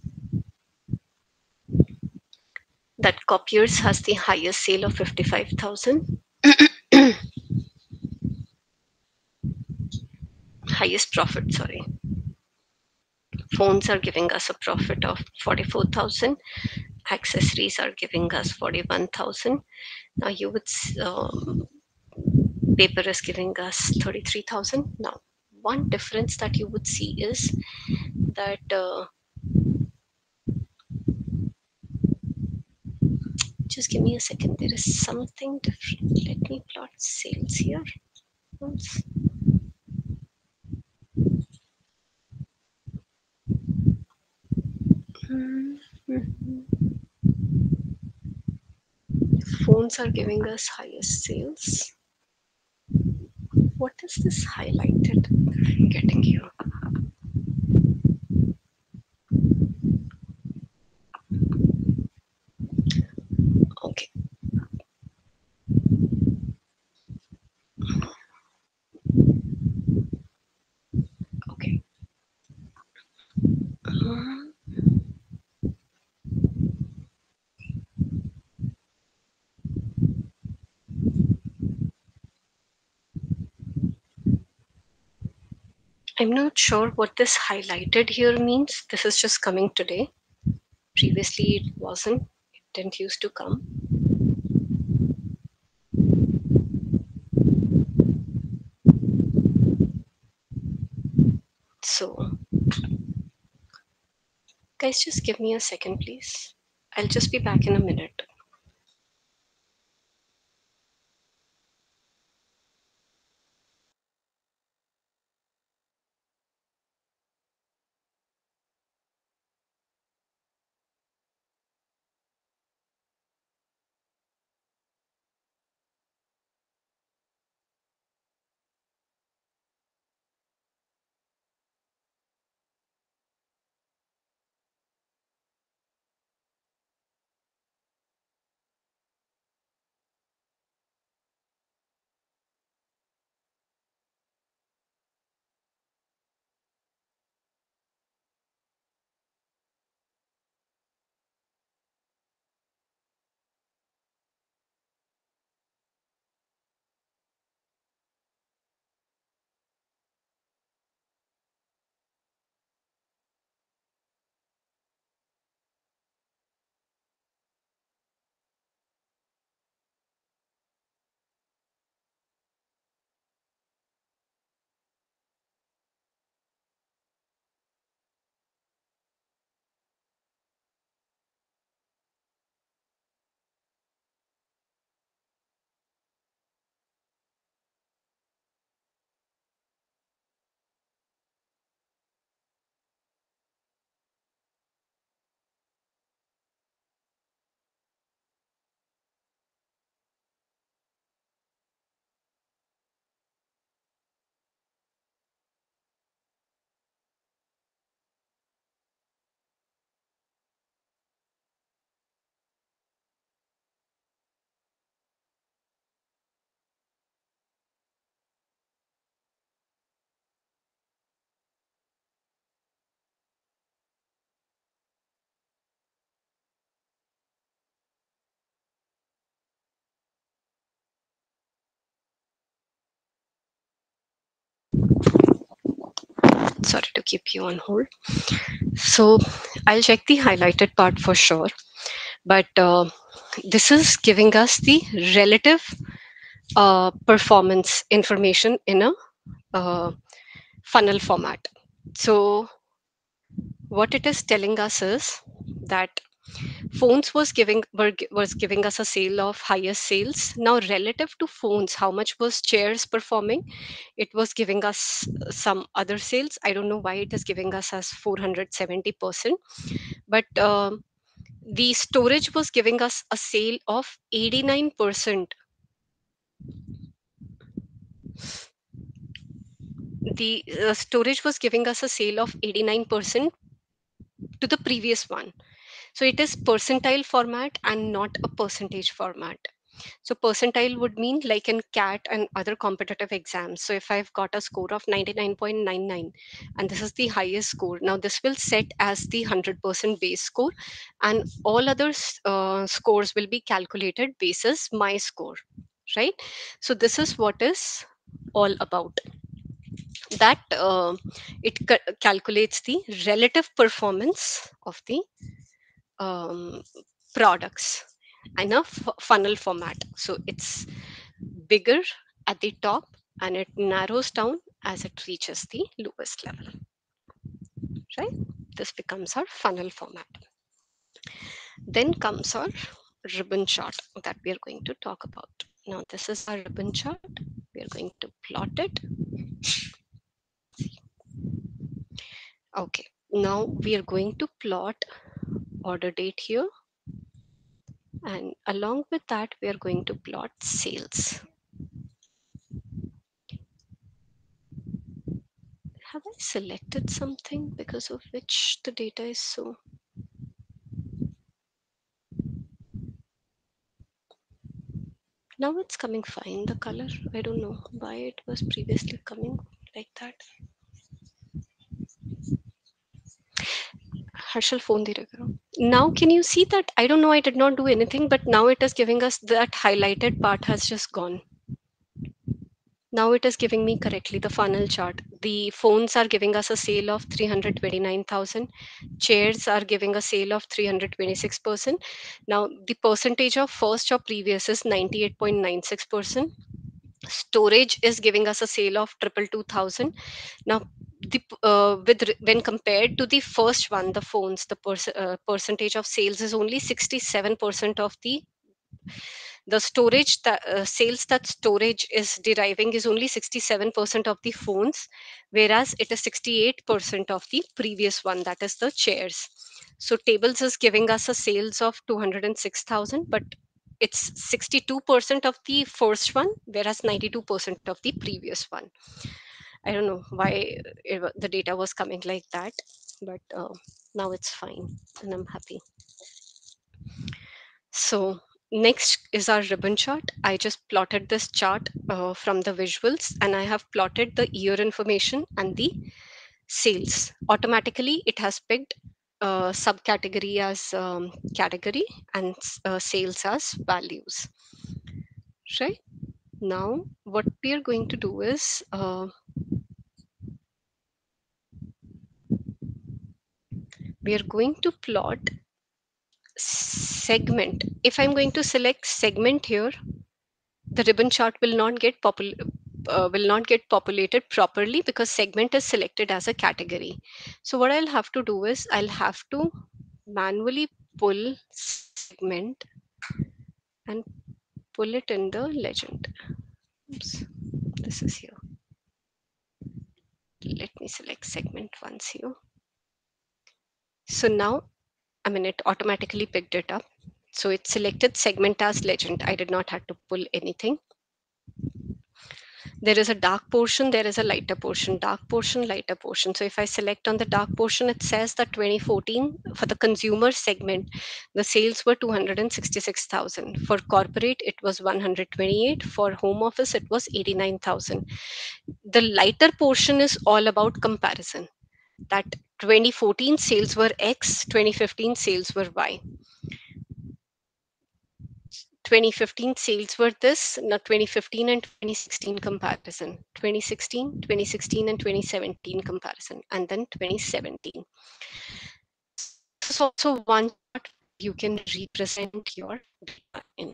That copiers has the highest sale of 55000 highest profit sorry. Phones are giving us a profit of 44000 accessories are giving us 41000 now you would um, paper is giving us 33000 now one difference that you would see is that uh, just give me a second. There is something different. Let me plot sales here. Oops. Mhm. Phones are giving us highest sales. What is this highlighted getting here? Okay. Okay. Um, I'm not sure what this highlighted here means. This is just coming today. Previously, it wasn't. It didn't used to come. So, guys, just give me a second, please. I'll just be back in a minute. Sorry to keep you on hold. So, I'll check the highlighted part for sure. But uh, this is giving us the relative uh, performance information in a uh, funnel format. So, what it is telling us is that phones was giving were, was giving us a sale of highest sales. Now relative to phones how much was chairs performing? It was giving us some other sales. I don't know why it is giving us as 470% but um, the storage was giving us a sale of 89% the uh, storage was giving us a sale of 89% to the previous one so it is percentile format and not a percentage format. So percentile would mean like in cat and other competitive exams. So if i've got a score of 99.99 and this is the highest score now this will set as the 100% base score and all other uh, scores will be calculated basis my score right? So this is what is all about. That uh, it ca- calculates the relative performance of the um, products in a f- funnel format. So it's bigger at the top and it narrows down as it reaches the lowest level. Right? This becomes our funnel format. Then comes our ribbon chart that we are going to talk about. Now, this is our ribbon chart. We are going to plot it. Okay, now we are going to plot order date here. And along with that, we are going to plot sales. Have I selected something because of which the data is so? Now it's coming fine, the color. I don't know why it was previously coming like that. Herschel phone Now can you see that? I don't know, I did not do anything, but now it is giving us that highlighted part has just gone. Now it is giving me correctly the funnel chart. The phones are giving us a sale of 329,000. Chairs are giving a sale of 326%. Now the percentage of first or previous is 98.96% storage is giving us a sale of triple two thousand now the uh, with when compared to the first one, the phones, the perc- uh, percentage of sales is only 67% of the the storage that uh, sales that storage is deriving is only 67% of the phones whereas it is 68% of the previous one that is the chairs. So tables is giving us a sales of 206000 but it's 62% of the first one whereas 92% of the previous one i don't know why it, the data was coming like that but uh, now it's fine and i'm happy so next is our ribbon chart. I just plotted this chart uh, from the visuals and I have plotted the year information and the sales. Automatically, it has picked uh, subcategory as um, category and uh, sales as values. Right? Now, what we are going to do is we are going to plot segment. If I'm going to select segment here, the ribbon chart will not get popul uh, will not get populated properly because segment is selected as a category. So what I'll have to do is I'll have to manually pull segment and pull it in the legend. Oops, this is here. Let me select segment once here. So now, I mean, it automatically picked it up. So it selected segment as legend. I did not have to pull anything. there is a dark portion there is a lighter portion dark portion lighter portion so if i select on the dark portion it says that 2014 for the consumer segment the sales were 266000 for corporate it was 128 for home office it was 89000 the lighter portion is all about comparison that 2014 sales were x 2015 sales were y 2015 sales were this, now 2015 and 2016 comparison, 2016, 2016 and 2017 comparison, and then 2017. This is also one chart you can represent your data in.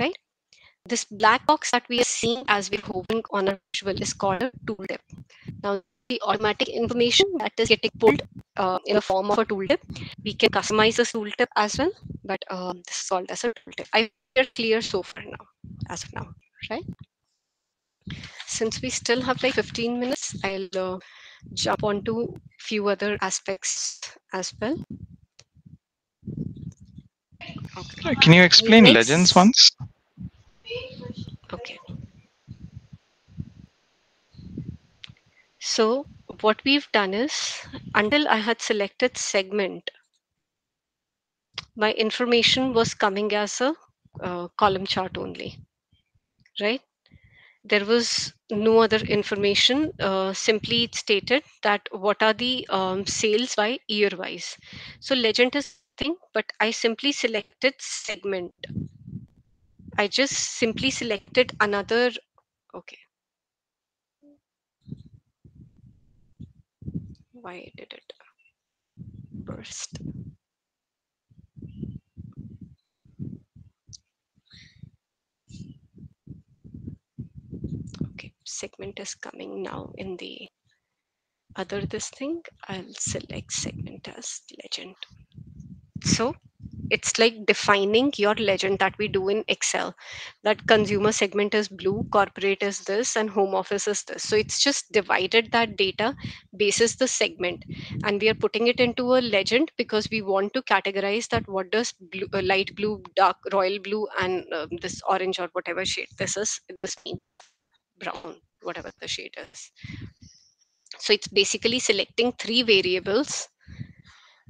Right? This black box that we are seeing as we're hovering on a visual is called a tooltip. Now, the automatic information that is getting pulled uh, in the form of a tooltip, we can customize this tooltip as well, but um, this is called as a tooltip. I are clear so far now, as of now, right? Since we still have like 15 minutes, I'll uh, jump onto few other aspects as well. Okay. Can you explain Next. legends once? Okay. So what we've done is until I had selected segment, my information was coming as a uh, column chart only, right? There was no other information. Uh, simply it stated that what are the um, sales by year wise. So legend is thing, but I simply selected segment. I just simply selected another. Okay. Why did it burst? Okay. segment is coming now in the other this thing. I'll select segment as legend. So it's like defining your legend that we do in Excel. That consumer segment is blue, corporate is this, and home office is this. So it's just divided that data basis the segment, and we are putting it into a legend because we want to categorize that what does blue, uh, light blue, dark royal blue, and um, this orange or whatever shade this is. This mean brown, whatever the shade is. So it's basically selecting three variables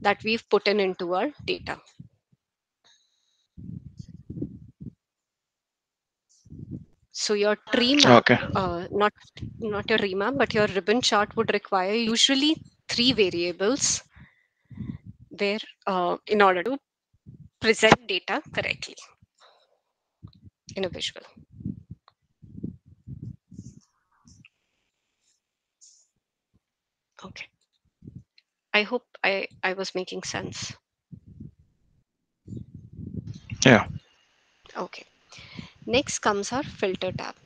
that we've put in into our data. So your tree map, Okay. uh, not not your tree map, but your ribbon chart would require usually three variables where uh, in order to present data correctly in a visual. Okay. I hope I, I was making sense. Yeah. Okay. Next comes our filter tab.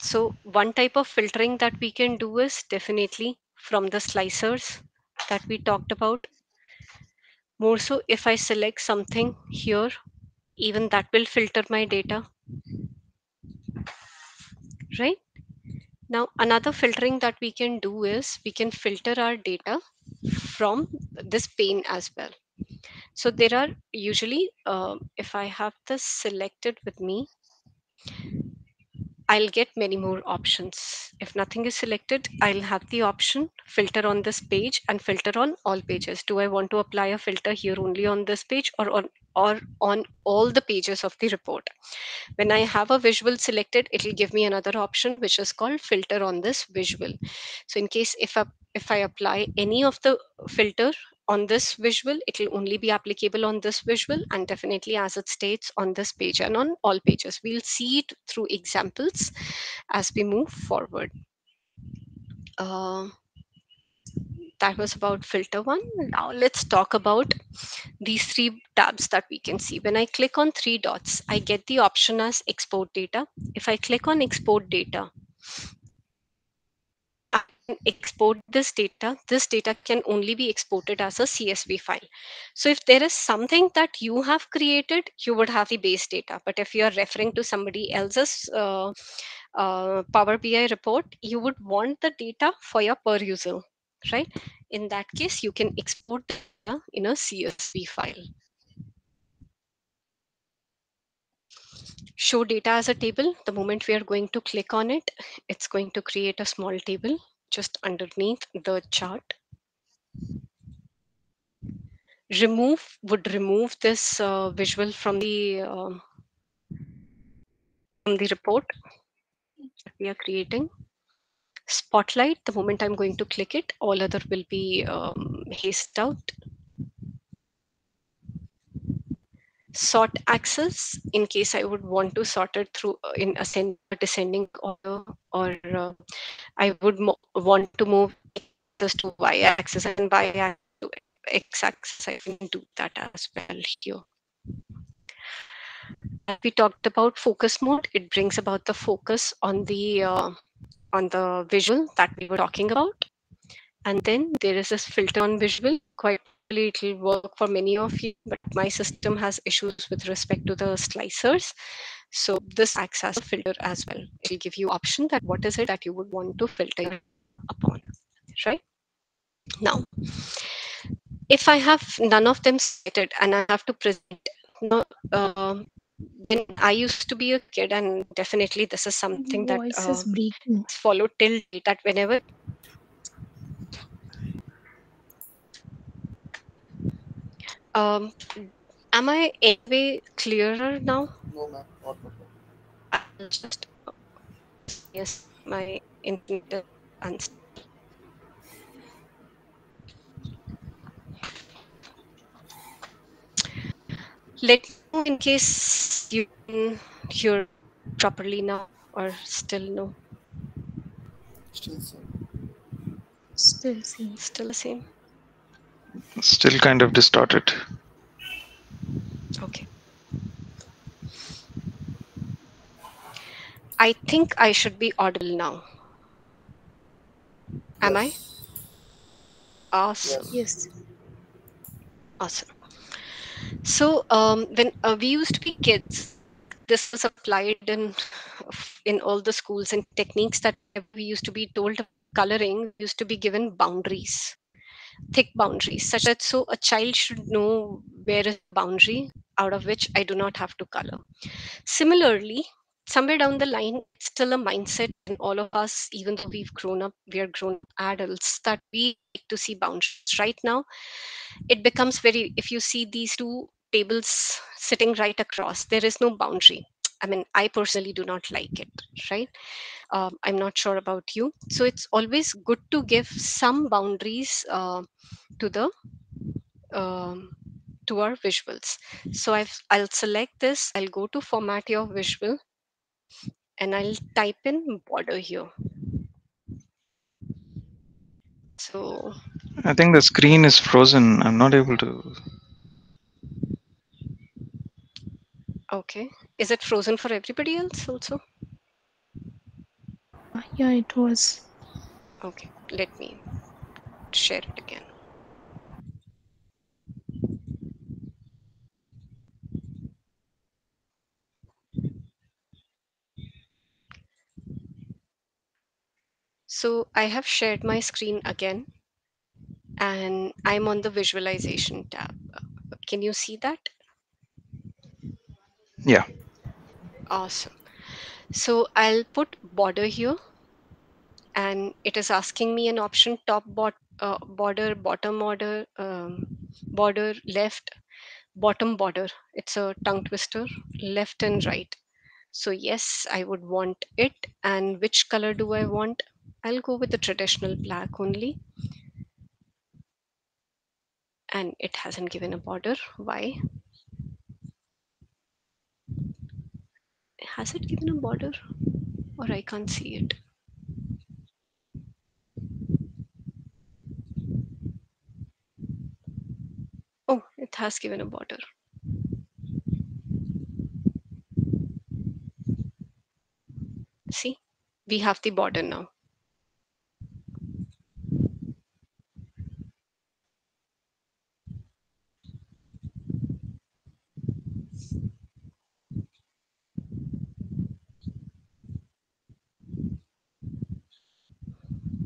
So one type of filtering that we can do is definitely from the slicers that we talked about. More so if I select something here, even that will filter my data. Right? Now another filtering that we can do is we can filter our data from this pane as well. So there are usually, uh, if I have this selected with me, I'll get many more options. If nothing is selected, I'll have the option filter on this page and filter on all pages. Do I want to apply a filter here only on this page or on or on all the pages of the report? When I have a visual selected, it'll give me another option which is called filter on this visual. So in case if I, if I apply any of the filter on this visual, it will only be applicable on this visual and definitely as it states on this page and on all pages. We'll see it through examples as we move forward. Uh, that was about filter one. Now let's talk about these three tabs that we can see. When I click on three dots, I get the option as export data. If I click on export data, export this data, this data can only be exported as a CSV file. So if there is something that you have created, you would have the base data. But if you are referring to somebody else's uh, uh, Power BI report, you would want the data for your perusal, right? In that case, you can export data in a CSV file. Show data as a table. The moment we are going to click on it, it's going to create a small table just underneath the chart. Remove would remove this uh, visual from the uh, from the report we are creating. Spotlight, the moment I'm going to click it, all other will be um, hazed out. Sort axis, in case I would want to sort it through uh, in ascending descending order, or uh, I would want to move this to y-axis and y-axis to x-axis. I can do that as well here. As we talked about focus mode, it brings about the focus on the uh, on the visual that we were talking about. And then there is this filter on visual. Quite it will work for many of you, but my system has issues with respect to the slicers. So this acts as a filter as well. It will give you option that what is it that you would want to filter upon, right? Now, if I have none of them stated and I have to present, no, uh, when I used to be a kid, and definitely this is something that uh, is breaking. followed till that whenever um, am I anyway clearer now? No, ma'am. I'll just yes, my internet unstable. Let me know in case you can hear properly now or still no, Still same. Still same. still the same. Still kind of distorted. Okay. I think I should be audible now. Am I? Yes. Awesome. Yes. Yes. Awesome. So um, when uh, we used to be kids, this was applied in in all the schools and techniques that we used to be told coloring used to be given boundaries, thick boundaries, such that so a child should know where is boundary out of which I do not have to color. Similarly, somewhere down the line, it's still a mindset in all of us, even though we've grown up, we are grown adults, that we like to see boundaries. Right now, it becomes very if you see these two tables sitting right across there is no boundary i mean i personally do not like it right um, i'm not sure about you so it's always good to give some boundaries uh, to the um, to our visuals so I've, i'll select this i'll go to format your visual and i'll type in border here so I think the screen is frozen. I'm not able to. Okay is it frozen for everybody else also Uh, Yeah, it was. Okay, let me share it again. So I have shared my screen again and I'm on the visualization tab. Can you see that? Yeah. Awesome. So I'll put border here and it is asking me an option top bot, uh, border, bottom border, um, border, left, bottom border. It's a tongue twister, left and right. So yes, I would want it. And which color do I want? I'll go with the traditional black only. And it hasn't given a border. Why? Has it given a border? Or I can't see it. Oh, it has given a border. See, we have the border now.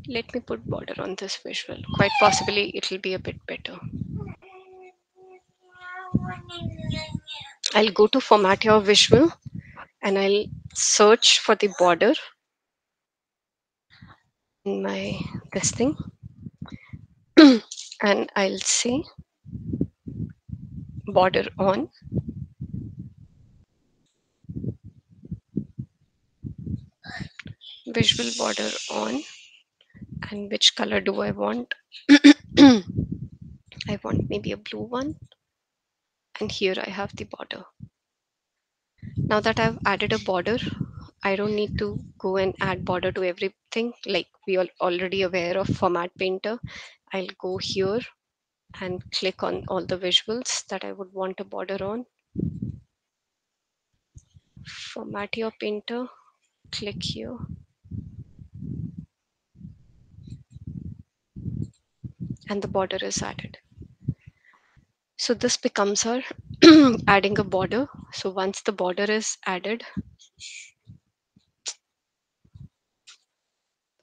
Let me put border on this visual. Quite possibly it'll be a bit better. I'll go to format your visual and I'll search for the border in my this thing and I'll say border on visual border on and which color do I want? I want maybe a blue one. And here I have the border. Now that I've added a border I don't need to go and add border to everything. Like we are already aware of format painter. I'll go here and click on all the visuals that I would want a border on. Format your painter. Click here and the border is added. So this becomes our adding a border. So once the border is added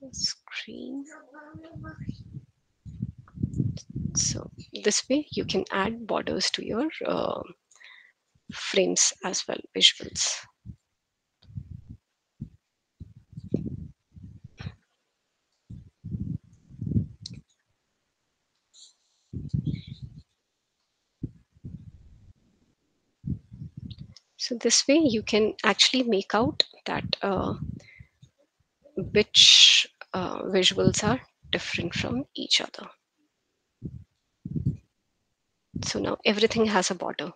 the screen. So this way you can add borders to your uh, frames as well visuals so this way you can actually make out that uh, which uh, visuals are different from each other. So now everything has a border.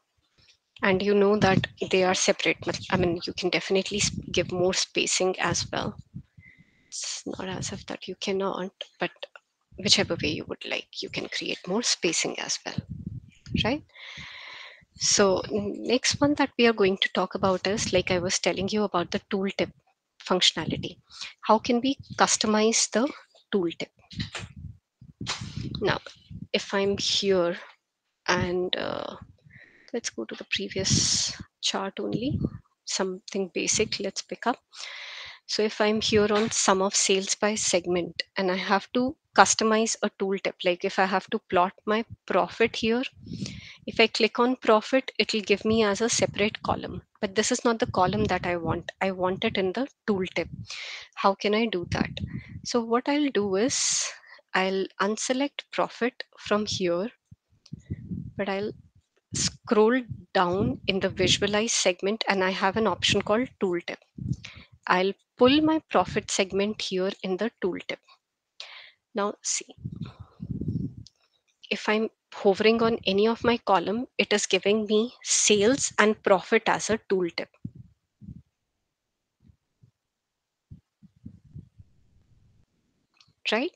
And you know that they are separate i mean you can definitely give more spacing as well. It's not as if that you cannot but whichever way you would like you can create more spacing as well right so next one that we are going to talk about is like i was telling you about the tooltip functionality. How can we customize the tooltip? Now, if I'm here and uh, let's go to the previous chart only, something basic, let's pick up. So if I'm here on sum of sales by segment and I have to customize a tooltip, like if I have to plot my profit here, if I click on profit, it'll give me as a separate column. But this is not the column that I want. I want it in the tooltip. How can I do that? So what I'll do is I'll unselect profit from here, but I'll scroll down in the visualize segment and I have an option called tooltip. I'll pull my profit segment here in the tooltip. Now see, if I'm hovering on any of my column, it is giving me sales and profit as a tooltip. Right?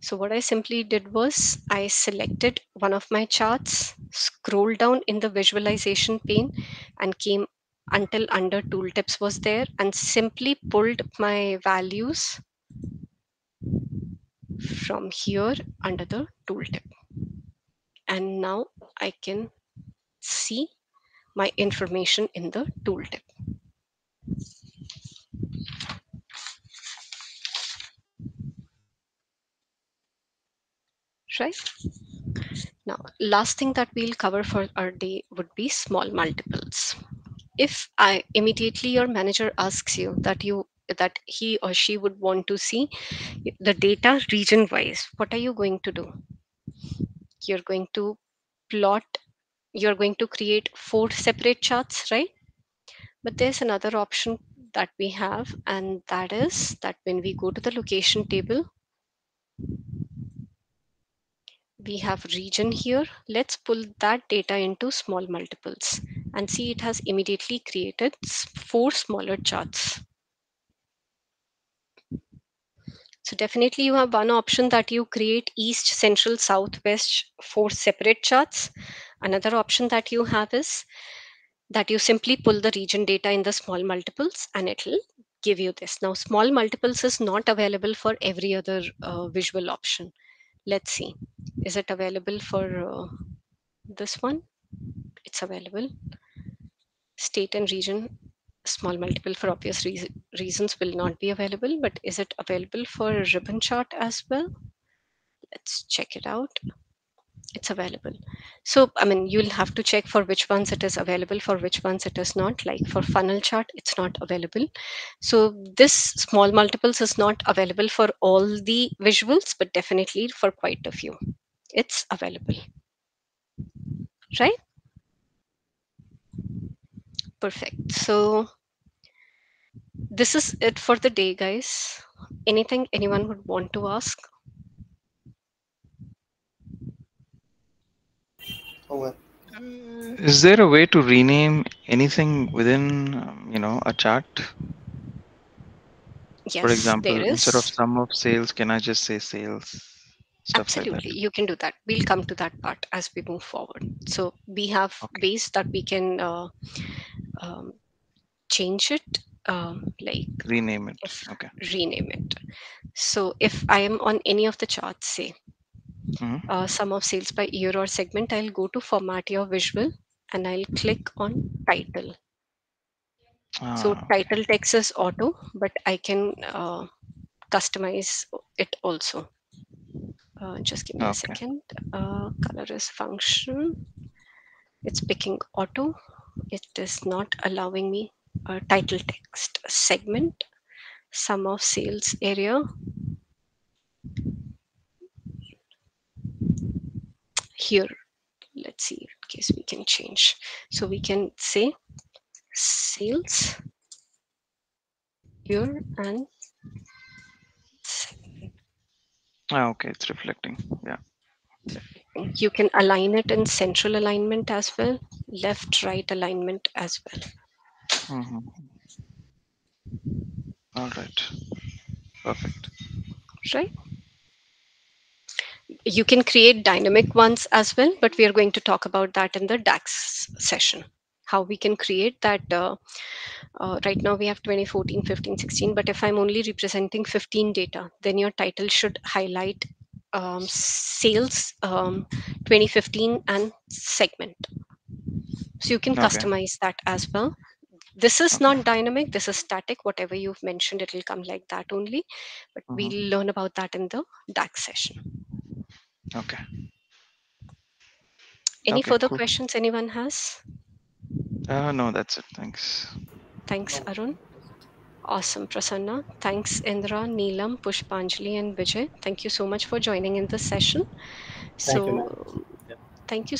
So what I simply did was I selected one of my charts, scrolled down in the visualization pane and came until under tooltips was there and simply pulled my values from here under the tooltip. And now I can see my information in the tooltip. Right? Now, last thing that we'll cover for our day would be small multiples. If I immediately your manager asks you that you that he or she would want to see the data region wise, what are you going to do? You're going to plot, you're going to create four separate charts, right? But there's another option that we have, and that is that when we go to the location table, we have region here. Let's pull that data into small multiples and see it has immediately created four smaller charts. So definitely you have one option that you create east, central, south, west, four separate charts. Another option that you have is that you simply pull the region data in the small multiples and it'll give you this. Now small multiples is not available for every other uh, visual option. Let's see, is it available for uh, this one? It's available. State and region small multiple for obvious re reasons will not be available, but is it available for ribbon chart as well? Let's check it out. It's available. So, I mean, you'll have to check for which ones it is available, for which ones it is not. Like for funnel chart, it's not available. So this small multiples is not available for all the visuals, but definitely for quite a few. It's available. Right? Perfect. So this is it for the day, guys. Anything anyone would want to ask? Oh. Is there a way to rename anything within, um, you know, a chart? Yes, For example, instead of sum of sales, can I just say sales? Absolutely, like you can do that. We'll come to that part as we move forward. So we have Okay. ways that we can uh, um, change it, um, like Rename it. if Okay. rename it. So if I am on any of the charts, say Mhm. uh, sum of sales by year or segment, I'll go to format your visual and I'll click on title. ah. So title text is auto, but I can uh, customize it also. Uh, just give me a second. Uh, color is function. It's picking auto. It is not allowing me a title text segment. Sum of sales area. Here, let's see in case we can change. So we can say sales year and segment. Ah, okay, it's reflecting. Yeah. you can align it in central alignment as well left right alignment as well hmm All right. Perfect. right you can create dynamic ones as well but we are going to talk about that in the dax session how we can create that uh, uh, right now we have 2014 15 16 but if i'm only representing 15 data then your title should highlight um, sales um, 2015 and segment so you can Okay. customize that as well this is Okay. not dynamic this is static whatever you've mentioned it will come like that only but Mhm. we'll learn about that in the dax session Okay. any Okay, further cool. questions anyone has Uh, no, that's it. Thanks. thanks arun awesome prasanna thanks indra neelam pushpanjali and vijay thank you so much for joining in this session Thank you, so ma'am. Yeah. thank you